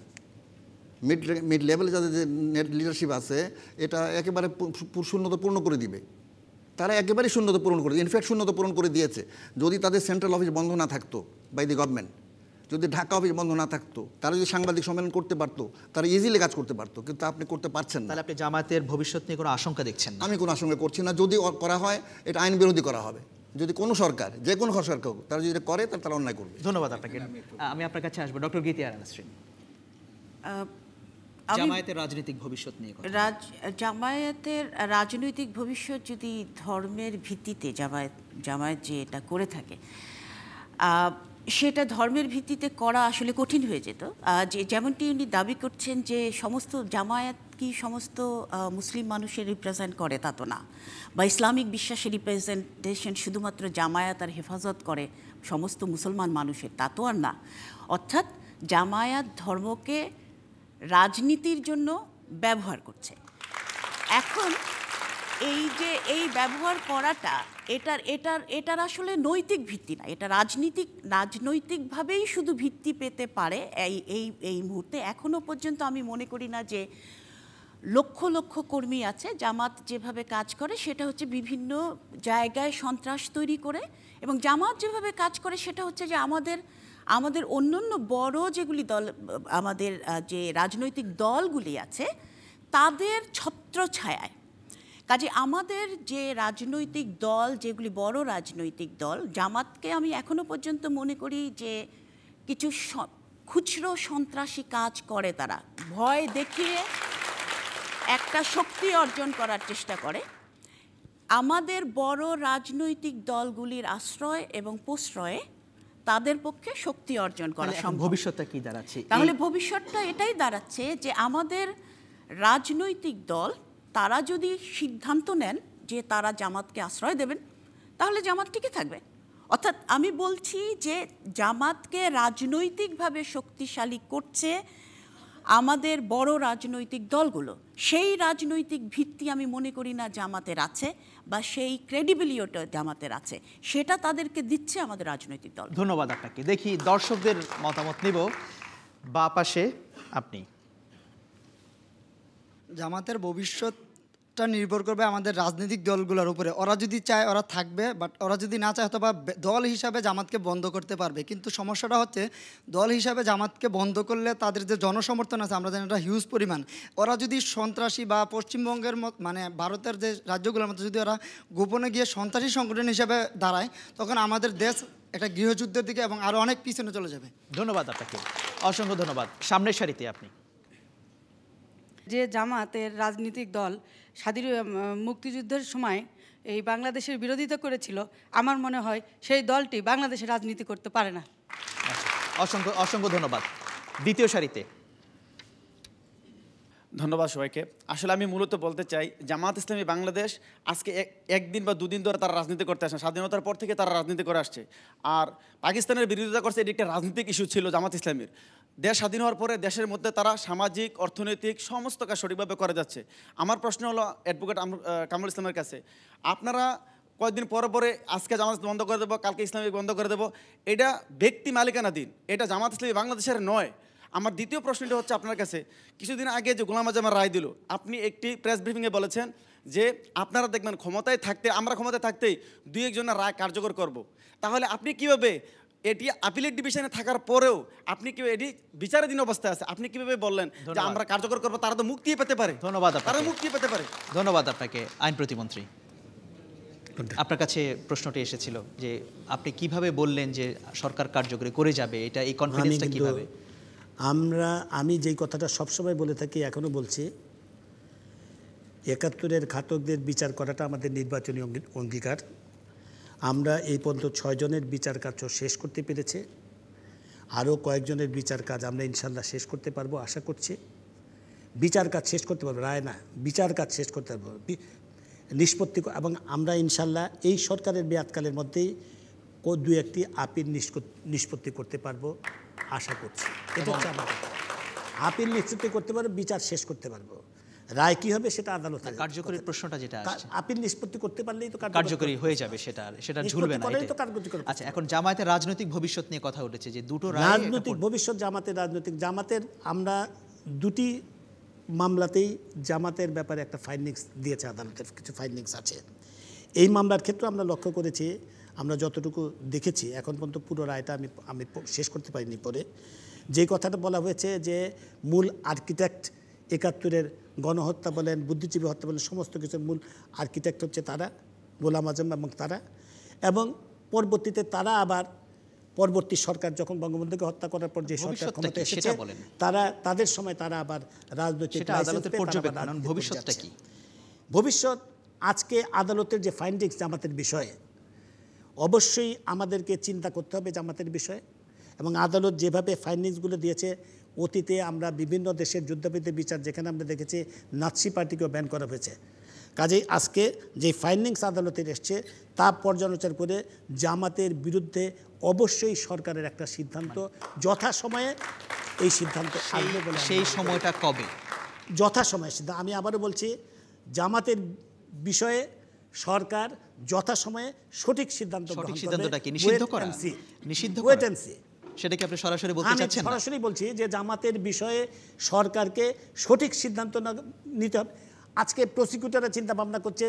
মিড মিড লেভেলে যাদের যে নেট লিডারশিপ আছে এটা একেবারে শূন্যতা পূর্ণ করে দিবে। তারা একেবারেই শূন্যতা পূরণ করে ইনফ্যাক্ট শূন্যতা পূরণ করে দিয়েছে। যদি তাদের সেন্ট্রাল অফিস বন্ধ না থাকতো বাই দি গভর্নমেন্ট যদি ঢাকা অফিস বন্ধ না থাকতো তারা যদি সাংবাদিক সম্মেলন করতে পারতো তারা ইজিলি কাজ করতে পারতো কিন্তু আপনি করতে পারছেন না। তাহলে আপনি জামায়াতের ভবিষ্যৎ নিয়ে কোনো আশঙ্কা দেখছেন আমি কোনো আশঙ্কা করছি না। যদি করা হয় এটা আইন বিরোধী করা হবে। যদি কোনো সরকার যে কোনো সরকার হোক তারা যদি করে তাহলে তারা অন্যায় করবে। ধন্যবাদ আপনাকে। আমি আপনার কাছে আসব ডক্টর গীতি আমি জামায়াতের রাজনৈতিক ভবিষ্যৎ নিয়ে রাজ জামায়াতের রাজনৈতিক ভবিষ্যৎ যদি ধর্মের ভিত্তিতে জামায়াত জামায়াত যে এটা করে থাকে আহ, সেটা ধর্মের ভিত্তিতে করা আসলে কঠিন হয়ে যেত। যে যেমনটি উনি দাবি করছেন যে সমস্ত জামায়াত কি সমস্ত মুসলিম মানুষের রিপ্রেজেন্ট করে তা তো না। বা ইসলামিক বিশ্বাসের রিপ্রেজেন্টেশন শুধুমাত্র জামায়াত আর হেফাজত করে সমস্ত মুসলমান মানুষের, তা তো আর না। অর্থাৎ জামায়াত ধর্মকে রাজনীতির জন্য ব্যবহার করছে। এখন এই যে এই ব্যবহার করাটা, এটার এটার এটার আসলে নৈতিক ভিত্তি না। এটা রাজনীতিক, রাজনৈতিকভাবেই শুধু ভিত্তি পেতে পারে এই এই এই মুহূর্তে। এখনও পর্যন্ত আমি মনে করি না যে লক্ষ লক্ষ কর্মী আছে, জামাত যেভাবে কাজ করে, সেটা হচ্ছে বিভিন্ন জায়গায় সন্ত্রাস তৈরি করে এবং জামাত যেভাবে কাজ করে, সেটা হচ্ছে যে আমাদের আমাদের অন্যান্য বড় যেগুলি দল, আমাদের যে রাজনৈতিক দলগুলি আছে, তাদের ছত্রছায়ায়। কাজে আমাদের যে রাজনৈতিক দল, যেগুলি বড় রাজনৈতিক দল, জামাতকে আমি এখনও পর্যন্ত মনে করি যে কিছু খুচরো সন্ত্রাসী কাজ করে তারা। ভয় দেখিয়ে একটা শক্তি অর্জন করার চেষ্টা করে। আমাদের বড় রাজনৈতিক দলগুলির আশ্রয় এবং প্রশ্রয়ে তাদের পক্ষে শক্তি অর্জন করা সম্ভব। ভবিষ্যৎটা কি দাঁড়াচ্ছে? তাহলে ভবিষ্যৎটা এটাই দাঁড়াচ্ছে যে আমাদের রাজনৈতিক দল তারা যদি সিদ্ধান্ত নেন যে তারা জামাতকে আশ্রয় দেবেন তাহলে জামাত টিকে থাকবে। অর্থাৎ আমি বলছি যে জামাতকে রাজনৈতিকভাবে শক্তিশালী করছে আমাদের বড় রাজনৈতিক দলগুলো সেই রাজনৈতিক ভিত্তি আমি মনে করি না জামাতের আছে বা সেই ক্রেডিবিলিওটা জামাতের আছে। সেটা তাদেরকে দিচ্ছে আমাদের রাজনৈতিক দল। ধন্যবাদ আপনাকে। দেখি দর্শকদের মতামত নিব। বা পাশে আপনি। জামাতের ভবিষ্যৎ টা নির্ভর করবে আমাদের রাজনৈতিক দলগুলোর উপরে। ওরা যদি চায় ওরা থাকবে বাট ওরা যদি না চায় অথবা দল হিসাবে জামাতকে বন্ধ করতে পারবে। কিন্তু সমস্যাটা হচ্ছে, দল হিসাবে জামাতকে বন্ধ করলে তাদের যে জনসমর্থন আছে, আমরা জানি এটা হিউজ পরিমাণ। ওরা যদি সন্ত্রাসী বা পশ্চিমবঙ্গের মত মানে ভারতের যে রাজ্যগুলোর মতো যদি ওরা গোপনে গিয়ে সন্ত্রাসী সংগঠন হিসাবে দাঁড়ায়, তখন আমাদের দেশ একটা গৃহযুদ্ধের দিকে এবং আরও অনেক পিছনে চলে যাবে। ধন্যবাদ আপনাকে। অসংখ্য ধন্যবাদ। সামনের সারিতে আপনি। যে জামাতের রাজনৈতিক দল স্বাধীন মুক্তিযুদ্ধের সময় এই বাংলাদেশের বিরোধিতা করেছিল, আমার মনে হয় সেই দলটি বাংলাদেশে রাজনীতি করতে পারে না। অসংখ্য অসংখ্য ধন্যবাদ। দ্বিতীয় সারিতে ধন্যবাদ সবাইকে। আসলে আমি মূলত বলতে চাই, জামাত ইসলামী বাংলাদেশ আজকে এক- একদিন বা দুদিন ধরে তারা রাজনীতি করতে আসে স্বাধীনতার পর থেকে তারা রাজনীতি করে আসছে। আর পাকিস্তানের বিরোধিতা করছে, এটি একটা রাজনৈতিক ইস্যু ছিল জামাত ইসলামীর। দেশ স্বাধীন হওয়ার পরে দেশের মধ্যে তারা সামাজিক, অর্থনৈতিক সমস্ত কাজ সঠিকভাবে করে যাচ্ছে। আমার প্রশ্ন হলো অ্যাডভোকেট কামরুল ইসলামের কাছে, আপনারা কয়েকদিন পরে পরে আজকে জামাত বন্ধ করে দেবো, কালকে ইসলামিক বন্ধ করে দেবো, এটা ব্যক্তি মালিকানাধীন। এটা জামাত ইসলামী বাংলাদেশের নয়। আমার দ্বিতীয় প্রশ্নটা হচ্ছে আপনার কাছে। কিছুদিন আগে যে গোলাম আজমের রায় দিল আপনি একটি প্রেস ব্রিফিংয়ে বলেছেন যে আপনারা দেখবেন ক্ষমতায় থাকতে আমরা ক্ষমতায় থাকতেই দুই একজনের রায় কার্যকর করব। তাহলে আপনি কীভাবে এটি আপিলেট ডিভিশনে থাকার পরেও আপনি কি এটি বিচারাধীন অবস্থায় আছে? আপনি কীভাবে বললেন যে আমরা কার্যকর করব? তারা তো মুক্তি পেতে পারে। ধন্যবাদ তারা মুক্তি পেতে পারে। ধন্যবাদ আপনাকে আইন প্রতিমন্ত্রী। আপনার কাছে প্রশ্নটি এসেছিল যে আপনি কীভাবে বললেন যে সরকার কার্যকরী করে যাবে? এটা এই কনফিডেন্সটা কীভাবে? আমরা, আমি যেই কথাটা সবসময় বলে থাকি এখনও বলছি, একাত্তরের ঘাতকদের বিচার করাটা আমাদের নির্বাচনী অঙ্গী- অঙ্গীকার। আমরা এই পর্যন্ত ছয়জনের বিচার কার্য শেষ করতে পেরেছে। আরও কয়েকজনের বিচার কাজ আমরা ইনশাল্লাহ শেষ করতে পারব, আশা করছি। বিচার কাজ শেষ করতে পারব, রায় না, বিচার কাজ শেষ করতে পারব। নিষ্পত্তি এবং আমরা ইনশাল্লাহ এই সরকারের মেয়াদকালের মধ্যেই দু একটি আপিল নিষ্পত্তি করতে পারব। আশা করছি। এটা হচ্ছে আমার আপিল নিষ্পত্তি করতে পারব বিচার শেষ করতে পারব। রায় কি হবে সেটা আদালত কার্যকরী প্রশ্নটা যেটা আপিল নিষ্পত্তি করতে পারলেই তো কার্যকরী হয়ে যাবে সেটা সেটা ঝুলবে না করেই তো কার্যকরী আচ্ছা এখন জামায়াতের রাজনৈতিক ভবিষ্যৎ নিয়ে কথা উঠেছে যে দুটো রাজনৈতিক ভবিষ্যৎ জামাতের রাজনৈতিক। জামাতের আমরা দুটি মামলাতেই জামাতের ব্যাপারে একটা ফাইন্ডিংস দিয়েছে আদালতের কিছু ফাইন্ডিংস আছে। এই মামলার ক্ষেত্রে আমরা লক্ষ্য করেছি আমরা যতটুকু দেখেছি এখন পর্যন্ত পুরো রায়টা আমি আমি শেষ করতে পারিনি পরে। যে কথাটা বলা হয়েছে যে মূল আর্কিটেক্ট একাত্তরের গণহত্যা বলেন বুদ্ধিজীবী হত্যা বলেন সমস্ত কিছুর মূল আর্কিটেক্ট হচ্ছে তারা গোলাম আজম এবং তারা। এবং পরবর্তীতে তারা আবার পরবর্তী সরকার যখন বঙ্গবন্ধুকে হত্যা করার পর যে সরকার ক্ষমতা এসেছে। তারা তাদের সময় তারা আবার রাজনৈতিক ভবিষ্যৎটা কি? ভবিষ্যৎ আজকে আদালতের যে ফাইন্ডিংস জামাতের বিষয়ে অবশ্যই আমাদেরকে চিন্তা করতে হবে জামাতের বিষয়ে এবং আদালত যেভাবে ফাইন্ডিংসগুলো দিয়েছে অতীতে আমরা বিভিন্ন দেশের যুদ্ধবিদ্যের বিচার যেখানে আমরা দেখেছি নাৎসি পার্টিকেও ব্যান করা হয়েছে। কাজেই আজকে যে ফাইন্ডিংস আদালতের এসছে তা পর্যালোচনা করে জামাতের বিরুদ্ধে অবশ্যই সরকারের একটা সিদ্ধান্ত যথাসময়ে এই সিদ্ধান্ত আসবে বলে সেই সময়টা কবে? যথাসময়ে সিদ্ধান্ত আমি আবারও বলছি জামাতের বিষয়ে সরকার যথাসময়ে সঠিক সিদ্ধান্ত সঠিক। সিদ্ধান্তটা কি? নিষিদ্ধ করা? নিষিদ্ধ see। সেটা কি আপনি সরাসরি বলতে চাচ্ছেন? সরাসরি বলছি যে জামাতের বিষয়ে সরকারকে সঠিক সিদ্ধান্ত নিতে হবে। আজকে প্রসিকিউটররা চিন্তা ভাবনা করছে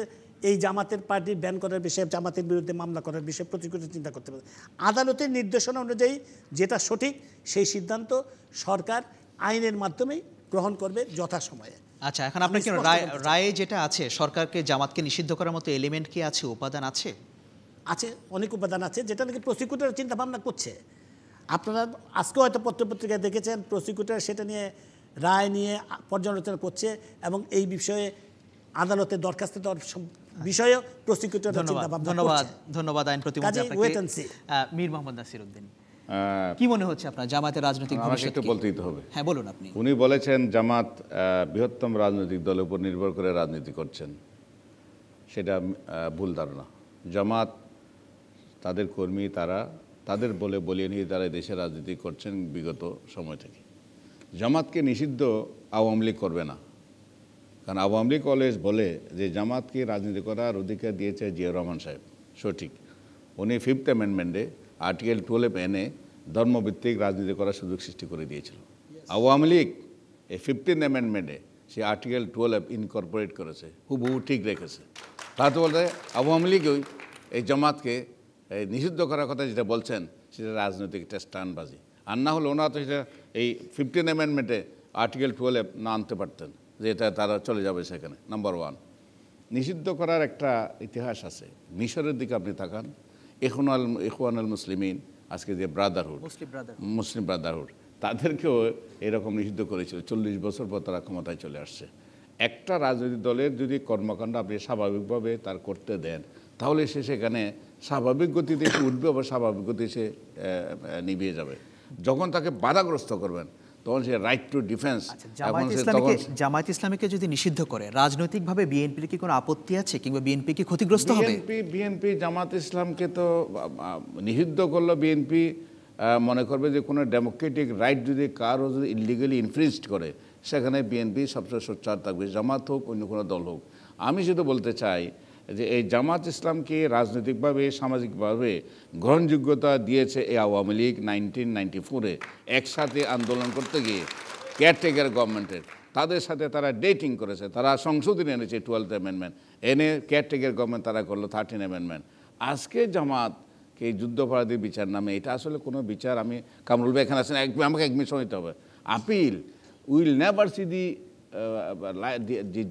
এই জামাতের পার্টি ব্যান করার বিষয়ে জামাতের বিরুদ্ধে মামলা করার বিষয়ে প্রসিকিউটর চিন্তা করতে পারে আদালতের নির্দেশনা অনুযায়ী যেটা সঠিক সেই সিদ্ধান্ত সরকার আইনের মাধ্যমেই গ্রহণ করবে যথাসময়ে। আচ্ছা এখন আপনার কি রায় রায়ে যেটা আছে সরকারকে জামাতকে নিষিদ্ধ করার মতো এলিমেন্ট কি আছে উপাদান আছে? আছে অনেক উপাদান আছে যেটা নাকি প্রসিকিউটর চিন্তা ভাবনা করছে। আপনারা আজকেও হয়তো পত্রপত্রিকায় দেখেছেন প্রসিকিউটর সেটা নিয়ে রায় নিয়ে পর্যালোচনা করছে এবং এই বিষয়ে আদালতে দরখাস্ত দেওয়ার সব- বিষয়েও প্রসিকিউটর ধন্যবাদ ধন্যবাদ ধন্যবাদ আইন প্রতিমন্ত্রী আপনাকে। মীর মোহাম্মদ নাসির উদ্দিন কি মনে হচ্ছে আপনার জামাতের রাজনৈতিক ভবিষ্যৎ একটু? বলতেই তো হবে। হ্যাঁ বলুন আপনি। উনি বলেছেন জামাত বৃহত্তম রাজনৈতিক দলের উপর নির্ভর করে রাজনীতি করছেন। সেটা ভুল ধারণা। জামাত তাদের কর্মী তারা তাদের বলে বলিয়ে নিয়ে তারা দেশে রাজনীতি করছেন বিগত সময় থেকে। জামাতকে নিষিদ্ধ আওয়ামী লীগ করবে না। কারণ আওয়ামী লীগ অলওয়েজ বলে যে জামাতকে রাজনীতি করার অধিকার দিয়েছে জিয়া রহমান সাহেব। সঠিক। উনি ফিফথ অ্যামেন্ডমেন্টে আর্টিকেল টুয়েলভ এনে ধর্মভিত্তিক রাজনীতি করার সুযোগ সৃষ্টি করে দিয়েছিল। আওয়ামী লীগ এই ফিফটিন অ্যামেন্ডমেন্টে সে আর্টিকেল টুয়েলভ ইনকর্পোরেট করেছে হুবহু ঠিক রেখেছে। তাতে বলতে আওয়ামী লীগই এই জামাতকে এই নিষিদ্ধ করার কথা যেটা বলছেন সেটা রাজনৈতিক একটা স্টানবাজি। আর না হলে ওনারা তো সেটা এই ফিফটিন অ্যামেন্ডমেন্টে আর্টিকেল টুয়েলভ না আনতে পারতেন যে এটা তারা চলে যাবে সেখানে নাম্বার ওয়ান নিষিদ্ধ করার একটা ইতিহাস আছে মিশরের দিকে আপনি তাকান ইখওয়ান ইখওয়ানুল মুসলিমিন আজকে যে ব্রাদারহুড মুসলিম মুসলিম ব্রাদারহুড তাদেরকেও এরকম নিষিদ্ধ করেছিল। চল্লিশ বছর পর তারা ক্ষমতায় চলে আসছে। একটা রাজনৈতিক দলের যদি কর্মকাণ্ড আপনি স্বাভাবিকভাবে তার করতে দেন তাহলে সে সেখানে স্বাভাবিক গতিতে উঠবে আবার স্বাভাবিক গতিতে সে নিভিয়ে যাবে। যখন তাকে বাধাগ্রস্ত করবেন তখন সে রাইট টু ডিফেন্স জামায়াত ইসলামীকে যদি নিষিদ্ধ করে রাজনৈতিকভাবে বিএনপির কি কোনো আপত্তি আছে কিংবা বিএনপি কি ক্ষতিগ্রস্ত হবে? বিএনপি বিএনপি জামাত ইসলামকে তো নিষিদ্ধ করল বিএনপি মনে করবে যে কোনো ডেমোক্রেটিক রাইট যদি কারও যদি ইলিগালি ইনফ্রিজড করে সেখানে বিএনপি সবচেয়ে সোচ্চার থাকবে জামাত হোক অন্য কোনো দল হোক। আমি শুধু বলতে চাই যে এই জামাত ইসলামকে রাজনৈতিকভাবে, সামাজিকভাবে গ্রহণযোগ্যতা দিয়েছে এই আওয়ামী লীগ নাইনটিন নাইনটি ফোরে একসাথে আন্দোলন করতে গিয়ে কেয়ারটেকার গভর্নমেন্টের তাদের সাথে তারা ডেটিং করেছে। তারা সংশোধনী এনেছে টুয়েলথ অ্যামেন্ডমেন্ট এনে কেয়ারটেকার গভর্নমেন্ট তারা করল থার্টিন অ্যামেন্ডমেন্ট আজকে জামাতকে যুদ্ধাপরাধী বিচার নামে, এটা আসলে কোনো বিচার আমি, কামরুল ভাই এখানে এক আমাকে এক মিনিট হইতে হবে। Appeal, will never see the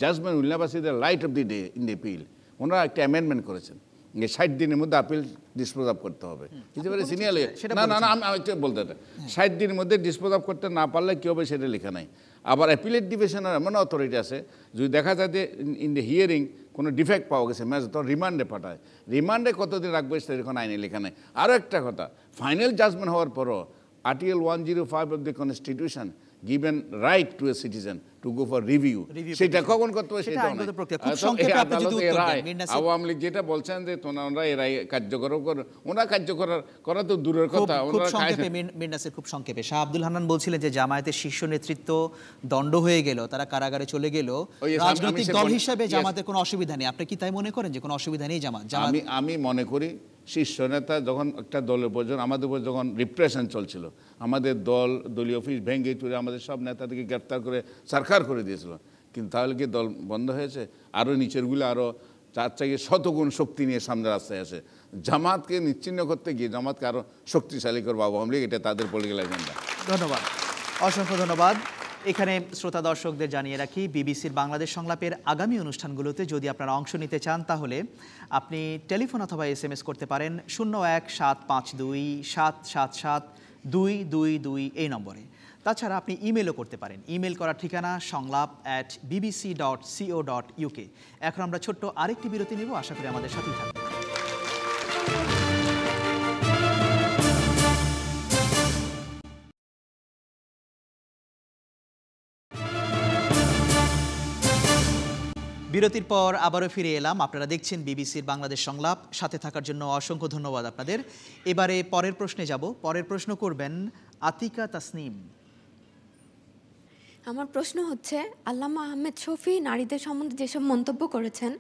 judgment will never see the light of the day in the appeal ওনারা একটা অ্যামেন্ডমেন্ট করেছেন। যে ষাট দিনের মধ্যে আপিল ডিসপোজ আপ করতে হবে। কিছু করে সিনিয়র না না না আমি বলতে। ষাট দিনের মধ্যে ডিসপোজ আপ করতে না পারলে কী হবে সেটা লেখা নাই। আবার অ্যাপিলেট ডিভিশনের এমন অথরিটি আছে যদি দেখা যায় যে ইন দ্য হিয়ারিং কোনো ডিফেক্ট পাওয়া গেছে ম্যাচ তো রিমান্ডে পাঠায়। রিমান্ডে কতদিন রাখবে সেটা সেরকম আইনে লেখা নেই। আরও একটা কথা ফাইনাল জাজমেন্ট হওয়ার পরও article one zero five of the constitution given right to a citizen to go for review সেটা কখন করতে হবে সেটা আইনগত প্রক্রিয়া। খুব সংক্ষেপে আপনি যদি উত্তর দেন। আওয়ামী লীগ যেটা বলছেন যে তোনারা এই রায় কার্যকর করে ওনারা কার্যকর করা তো দূরের কথা খুব সংক্ষেপে খায়- মির- মির নাসির খুব সংক্ষেপে। শাহ আব্দুল হান্নান বলছিলেন যে জামায়াতের শীর্ষ নেতৃত্ব দণ্ড হয়ে গেল তারা কারাগারে চলে গেল। রাজনৈতিক দল হিসাবে. জামাতের কোনো অসুবিধা নেই। আপনি কি তাই মনে করেন যে কোনো অসুবিধা নেই জামাত? আমি আমি মনে করি শীর্ষ নেতা যখন একটা দলের উপর আমাদের উপর যখন রিপ্রেশন চলছিল আমাদের দল দলীয় অফিস ভেঙে চুরে আমাদের সব নেতাদেরকে গ্রেপ্তার করে সরকার করে দিয়েছিল। কিন্তু তাহলে কি দল বন্ধ হয়েছে? আরও নিচেরগুলো আরও চার চাইয়ে শতগুণ শক্তি নিয়ে সামনে রাস্তায় আসে জামাতকে নিচ্ছিন্ন করতে গিয়ে জামাতকে আরও শক্তিশালী করব আওয়ামী লীগ, এটা তাদের পলিটিক্যাল এজেন্ডা ধন্যবাদ। অসংখ্য ধন্যবাদ। এখানে শ্রোতা দর্শকদের জানিয়ে রাখি, বিবিসির বাংলাদেশ সংলাপের আগামী অনুষ্ঠানগুলোতে যদি আপনারা অংশ নিতে চান, তাহলে আপনি টেলিফোন অথবা এস করতে পারেন শূন্য এক সাত পাঁচ দুই সাত সাত সাত দুই দুই দুই এই নম্বরে। তাছাড়া আপনি ইমেলও করতে পারেন। ইমেল করার ঠিকানা Sanglap at BBC dot co dot UK এখন আমরা ছোট্ট আরেকটি বিরতি নেব। আশা করি আমাদের সাথেই থাকবেন। বিরতির পর আবারও ফিরে এলাম। আপনারা দেখছেন বিবিসির বাংলাদেশ সংলাপ। সাথে থাকার জন্য অসংখ্য ধন্যবাদ আপনাদের। এবারে পরের প্রশ্নে যাব। পরের প্রশ্ন করবেন আতিকা তাসনিম। আমার প্রশ্ন হচ্ছে আল্লামা আহমেদ শফি নারীদের সম্বন্ধে যেসব মন্তব্য করেছেন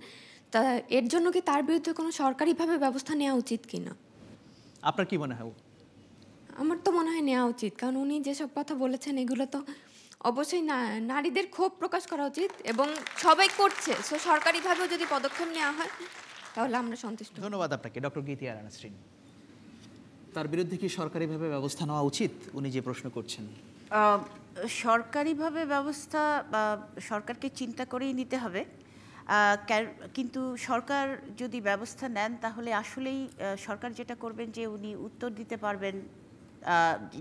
তা এর জন্য কি তার বিরুদ্ধে কোনো সরকারিভাবে ব্যবস্থা নেওয়া উচিত কিনা? আপনার কি মনে হয়? আমার তো মনে হয় নেওয়া উচিত। কারণ উনি যেসব কথা বলেছেন এগুলো তো অবশ্যই না নারীদের ক্ষোভ প্রকাশ করা উচিত এবং সবাই করছে। সো সরকারিভাবেও যদি পদক্ষেপ নেওয়া হয় তাহলে আমরা সন্তুষ্ট। ধন্যবাদ আপনাকে ডক্টর গীতি গীতিয়া রানাশ্রীন তার বিরুদ্ধে কি সরকারিভাবে ব্যবস্থা নেওয়া উচিত? উনি যে প্রশ্ন করছেন। সরকারিভাবে ব্যবস্থা বা সরকারকে চিন্তা করেই নিতে হবে। কিন্তু সরকার যদি ব্যবস্থা নেন তাহলে আসলেই সরকার যেটা করবেন যে উনি উত্তর দিতে পারবেন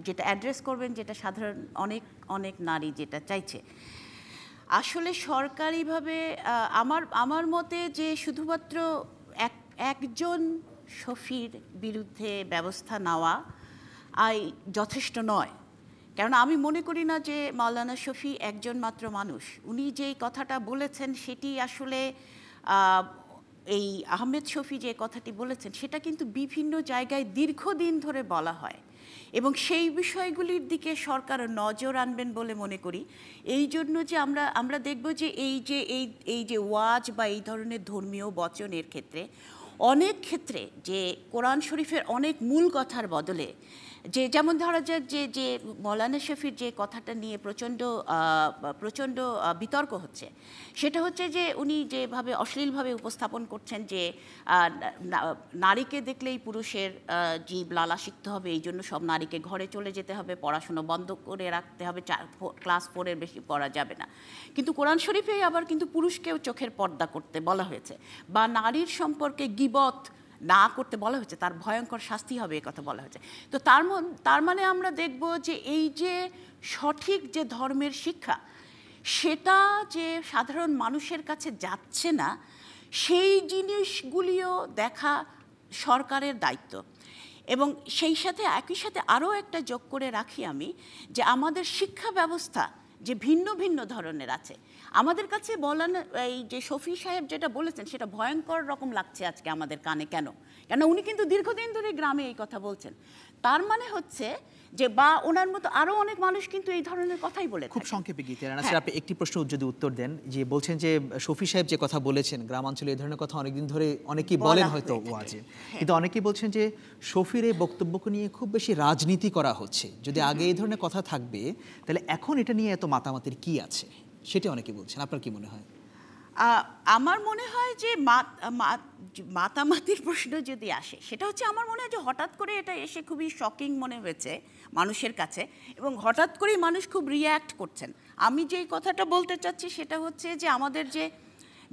যেটা অ্যাড্রেস করবেন, যেটা সাধারণ অনেক অনেক নারী যেটা চাইছে। আসলে সরকারিভাবে আমার আমার মতে যে শুধুমাত্র এক, একজন শফির বিরুদ্ধে ব্যবস্থা নেওয়া, আই, যথেষ্ট নয়। কারণ আমি মনে করি না যে মাওলানা শফি একজন মাত্র মানুষ। উনি যেই কথাটা বলেছেন, সেটি আসলে এই আহমেদ শফি যে কথাটি বলেছেন, সেটা কিন্তু বিভিন্ন জায়গায় দীর্ঘদিন ধরে বলা হয়। এবং সেই বিষয়গুলির দিকে সরকার নজর আনবেন বলে মনে করি। এই জন্য যে আমরা আমরা দেখব যে এই যে, এই এই যে ওয়াজ বা এই ধরনের ধর্মীয় বচনের ক্ষেত্রে অনেক ক্ষেত্রে যে কোরআন শরীফের অনেক মূল কথার বদলে যে, যেমন ধরা যাক যে যে মৌলানা শফির যে কথাটা নিয়ে প্রচণ্ড প্রচণ্ড বিতর্ক হচ্ছে, সেটা হচ্ছে যে উনি যেভাবে অশ্লীলভাবে উপস্থাপন করছেন যে নারীকে দেখলেই পুরুষের জীব লালা শিখতে হবে, এই জন্য সব নারীকে ঘরে চলে যেতে হবে, পড়াশুনো বন্ধ করে রাখতে হবে ক্লাস ফোরের বেশি পড়া যাবে না। কিন্তু কোরআন শরীফে আবার কিন্তু পুরুষকেও চোখের পর্দা করতে বলা হয়েছে, বা নারীর সম্পর্কে গিবত না করতে বলা হয়েছে তার ভয়ঙ্কর শাস্তি হবে এ কথা বলা হয়েছে তো তার তার মানে আমরা দেখব যে এই যে সঠিক যে ধর্মের শিক্ষা, সেটা যে সাধারণ মানুষের কাছে যাচ্ছে না, সেই জিনিসগুলিও দেখা সরকারের দায়িত্ব। এবং সেই সাথে, একই সাথে আরও একটা যোগ করে রাখি আমি যে আমাদের শিক্ষা ব্যবস্থা যে ভিন্ন ভিন্ন ধরনের আছে আমাদের কাছে বলেন এই যে শফি সাহেব যেটা বলেছেন সেটা ভয়ঙ্কর রকম লাগছে আজকে আমাদের কানে। কেন? কেন? উনি কিন্তু দীর্ঘদিন ধরে গ্রামে এই কথা বলছেন। তার মানে হচ্ছে যে বা ওনার মতো আরও অনেক মানুষ কিন্তু এই ধরনের কথাই বলে খুব সংক্ষেপে গীতা রানা হ্যাঁ। আপনি একটি প্রশ্ন যদি উত্তর দেন যে বলছেন যে শফি সাহেব যে কথা বলেছেন গ্রামাঞ্চলে এই ধরনের কথা অনেকদিন ধরে অনেকেই বলা বলেন হয়তো থাকে। ওয়াজে। কিন্তু অনেকেই বলছেন যে শফির এই বক্তব্যকে নিয়ে খুব বেশি রাজনীতি করা হচ্ছে। যদি আগে এই ধরনের কথা থাকবে তাহলে এখন এটা নিয়ে এত মাতামাতির কি আছে? সেটা অনেকে বলছেন। আপনার কি মনে হয়? আমার মনে হয় যে মাতামাতির প্রশ্ন যদি আসে, সেটা হচ্ছে আমার মনে হয় যে হঠাৎ করে এটা এসে খুবই শকিং মনে হয়েছে মানুষের কাছে এবং হঠাৎ করেই মানুষ খুব রিয়্যাক্ট করছেন। আমি যেই কথাটা বলতে চাচ্ছি সেটা হচ্ছে যে আমাদের যে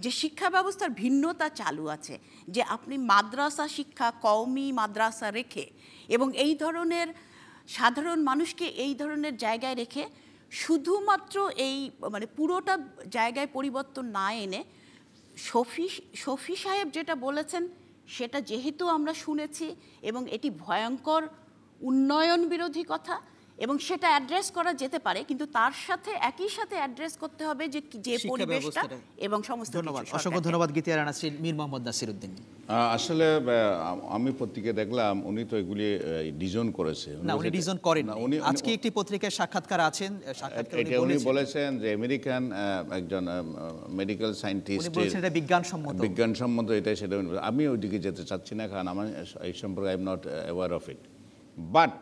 যে শিক্ষা ব্যবস্থার ভিন্নতা চালু আছে, যে আপনি মাদ্রাসা শিক্ষা কওমি মাদ্রাসা রেখে এবং এই ধরনের সাধারণ মানুষকে এই ধরনের জায়গায় রেখে শুধুমাত্র এই মানে পুরোটা জায়গায় পরিবর্তন না এনে শফি শফি সাহেব যেটা বলেছেন, সেটা যেহেতু আমরা শুনেছি এবং এটি ভয়ঙ্কর উন্নয়ন বিরোধী কথা এবং সেটা অ্যাড্রেস করা যেতে পারে কিন্তু তার সাথে একই সাথে অ্যাড্রেস করতে হবে যে যে পরিবেশটা এবং সমস্ত ধন্যবাদ। অসংখ্য ধন্যবাদ গীতা রানা শ্রী মীর মোহাম্মদ নাসির উদ্দিন। আসলে আমি পত্রিকা দেখলাম উনি তো এগুলি ডিজন করেছে। না উনি ডিজন করেন না, উনি আজকে একটি পত্রিকায় সাক্ষাৎকার আছেন সাক্ষাৎকার এটা উনি বলেছেন। যে আমেরিকান একজন মেডিকেল সায়েন্টিস্ট উনি বলছেন এটা বিজ্ঞানসম্মত। বিজ্ঞানসম্মত এটা সেটা উনি। আমি ওইদিকে যেতে চাচ্ছি না কারণ আমার এই সম্পর্কে I am not aware of it but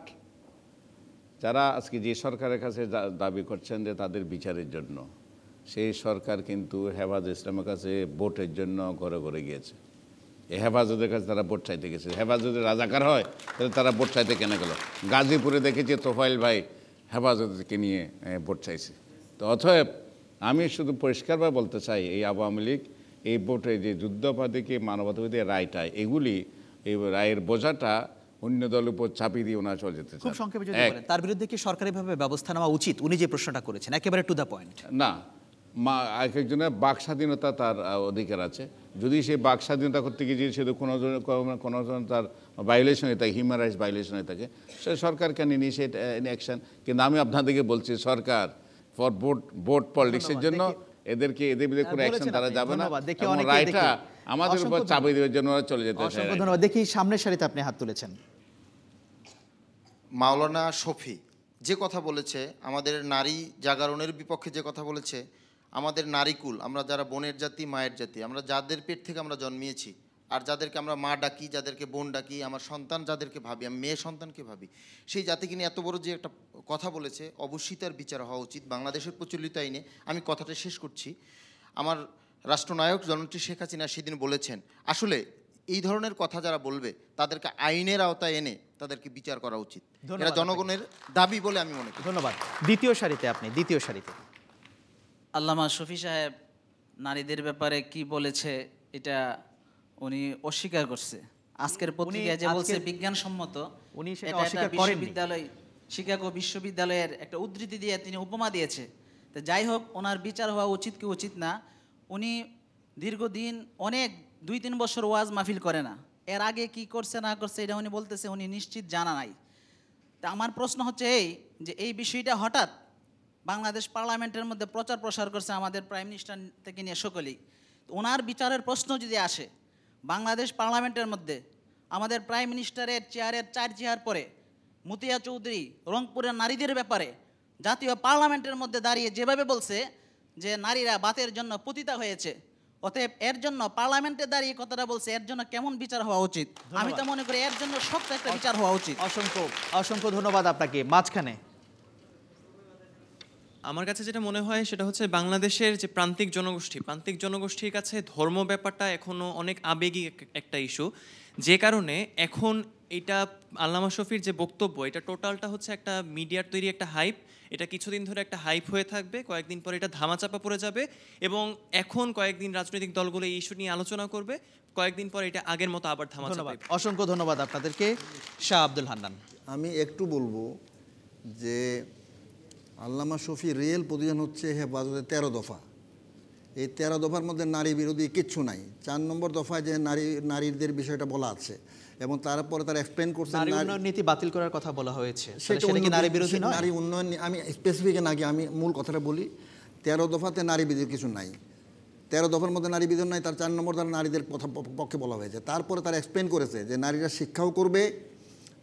যারা আজকে যে সরকারের কাছে দাবি করছেন যে তাদের বিচারের জন্য, সেই সরকার কিন্তু হেফাজ ইসলামের কাছে ভোটের জন্য ঘরে ঘরে গিয়েছে। এই হেফাজতের কাছে তারা ভোট চাইতে গেছে। হেফাজতে রাজাকার হয়, তাহলে তারা ভোট চাইতে কেন গেল? গাজীপুরে দেখেছি তোফাইল ভাই হেফাজতকে নিয়ে ভোট চাইছে। তো অতএব আমি শুধু পরিষ্কারভাবে বলতে চাই, এই আওয়ামী লীগ এই ভোটে যে যুদ্ধপাতিকে মানবতাবাদী রায়টা এগুলি এই রায়ের বোঝাটা অন্য দলের উপর চাপিয়ে দিয়ে ওনারা চলে যেতে খুব সংক্ষেপে যদি বলেন তার বিরুদ্ধে কি সরকারিভাবে ব্যবস্থা নেওয়া উচিত? উনি যে প্রশ্নটা করেছেন একেবারে টু দ্য পয়েন্ট না মা এক একজনের বাক স্বাধীনতা তার অধিকার আছে। যদি সে বাক স্বাধীনতা করতে গিয়ে যদি সে কোনো জন- কোনো- জন তার ভায়োলেশন হয়ে থাকে হিউম্যান রাইটস ভায়োলেশন হয়ে থাকে সে সরকার ক্যান ইনিশিয়েট অ্যাকশন কিন্তু আমি আপনাদেরকে বলছি সরকার ফর ভোট ভোট পলিটিক্সের জন্য এদেরকে এদের বিরুদ্ধে কোনো অ্যাকশন তারা যাবে না। রায়টা আমাদের উপর চাপিয়ে দেওয়ার জন্য চলে যেতে ধন্যবাদ। দেখি সামনের সারিতে আপনি হাত তুলেছেন। মাওলানা শফি যে কথা বলেছে, আমাদের নারী জাগরণের বিপক্ষে যে কথা বলেছে, আমাদের নারীকুল, আমরা যারা বোনের জাতি, মায়ের জাতি, আমরা যাদের পেট থেকে আমরা জন্মিয়েছি, আর যাদেরকে আমরা মা ডাকি, যাদেরকে বোন ডাকি, আমার সন্তান যাদেরকে ভাবি, আমি মেয়ে সন্তানকে ভাবি, সেই জাতিকে নিয়ে এত বড় যে একটা কথা বলেছে, অবশ্যই তার বিচার হওয়া উচিত, বাংলাদেশের প্রচলিত আইনে, আমি কথাটা শেষ করছি। আমার রাষ্ট্রনায়ক জননেত্রী শেখ হাসিনা সেদিন বলেছেন, আসলে এই ধরনের কথা যারা বলবে, তাদেরকে আইনের আওতায় এনে তাদেরকে বিচার করা উচিত। এরা জনগণের দাবি বলে আমি মনে করি। ধন্যবাদ। দ্বিতীয় সারিতে আপনি দ্বিতীয় সারিতে। আল্লামা শফি সাহেব নারীদের ব্যাপারে কি বলেছে এটা উনি অস্বীকার করছে। আজকের পত্রিকায় যে বলছে বিজ্ঞানসম্মত উনি সেটা একটা অস্বীকার করেননি। বিশ্ববিদ্যালয় শিকাগো বিশ্ববিদ্যালয়ের একটা উদ্ধৃতি দিয়ে তিনি উপমা দিয়েছে। তো যাই হোক ওনার বিচার হওয়া উচিত কি উচিত না উনি দীর্ঘদিন অনেক দুই তিন বছর ওয়াজ মাহফিল করে না। এর আগে কি করছে, না করছে, এটা উনি বলতেছে, উনি নিশ্চিত জানা নাই। তা আমার প্রশ্ন হচ্ছে এই, যে এই বিষয়টা হঠাৎ বাংলাদেশ পার্লামেন্টের মধ্যে প্রচার প্রসার করছে আমাদের প্রাইম মিনিস্টার থেকে নিয়ে সকলেই। ওনার বিচারের প্রশ্ন যদি আসে, বাংলাদেশ পার্লামেন্টের মধ্যে আমাদের প্রাইম মিনিস্টারের চেয়ারের চার চেয়ার পরে মুতিয়া চৌধুরী রংপুরের নারীদের ব্যাপারে জাতীয় পার্লামেন্টের মধ্যে দাঁড়িয়ে যেভাবে বলছে যে নারীরা বাতের জন্য পতিতা হয়েছে অতএব এর জন্য পার্লামেন্টে দাঁড়িয়ে কথাটা বলছে এর জন্য কেমন বিচার হওয়া উচিত? আমি তো মনে করি এর জন্য শক্ত একটা বিচার হওয়া উচিত। অসংখ্য অসংখ্য ধন্যবাদ আপনাকে। মাঝখানে। আমার কাছে যেটা মনে হয় সেটা হচ্ছে বাংলাদেশের যে প্রান্তিক জনগোষ্ঠী প্রান্তিক জনগোষ্ঠীর কাছে ধর্ম ব্যাপারটা এখনও অনেক আবেগী একটা ইস্যু যে কারণে এখন এটা আল্লামা শফির যে বক্তব্য এটা টোটালটা হচ্ছে একটা মিডিয়ার তৈরি একটা হাইপ। এটা কিছুদিন ধরে একটা হাইপ হয়ে থাকবে কয়েকদিন পরে এটা ধামাচাপা পড়ে যাবে এবং এখন কয়েকদিন রাজনৈতিক দলগুলো এই ইস্যু নিয়ে আলোচনা করবে কয়েকদিন পরে এটা আগের মতো আবার ধামাচাপা অসংখ্য ধন্যবাদ আপনাদেরকে শাহ আব্দুল হান্নান। আমি একটু বলব যে আল্লামা শফি রিয়েল প্রতিষ্ঠান হচ্ছে হেফাজতের তেরো দফা। এই তেরো দফার মধ্যে নারী বিরোধী কিচ্ছু নাই। চার নম্বর দফায় যে নারী নারীদের বিষয়টা বলা আছে। এবং তারপরে তারা এক্সপ্লেন করছে নারী উন্নয়ন নীতি বাতিল করার কথা বলা হয়েছে। সেটা কি নারী বিরোধী নয়? নারী উন্নয়ন আমি স্পেসিফিক না আগে আমি মূল কথাটা বলি তেরো দফাতে নারী বিরোধী কিছু নাই। তেরো দফার মধ্যে নারী বিধান নাই তার চার নম্বর তার নারীদের কথা পক্ষে বলা হয়েছে। তারপরে তারা এক্সপ্লেন করেছে যে নারীরা শিক্ষাও করবে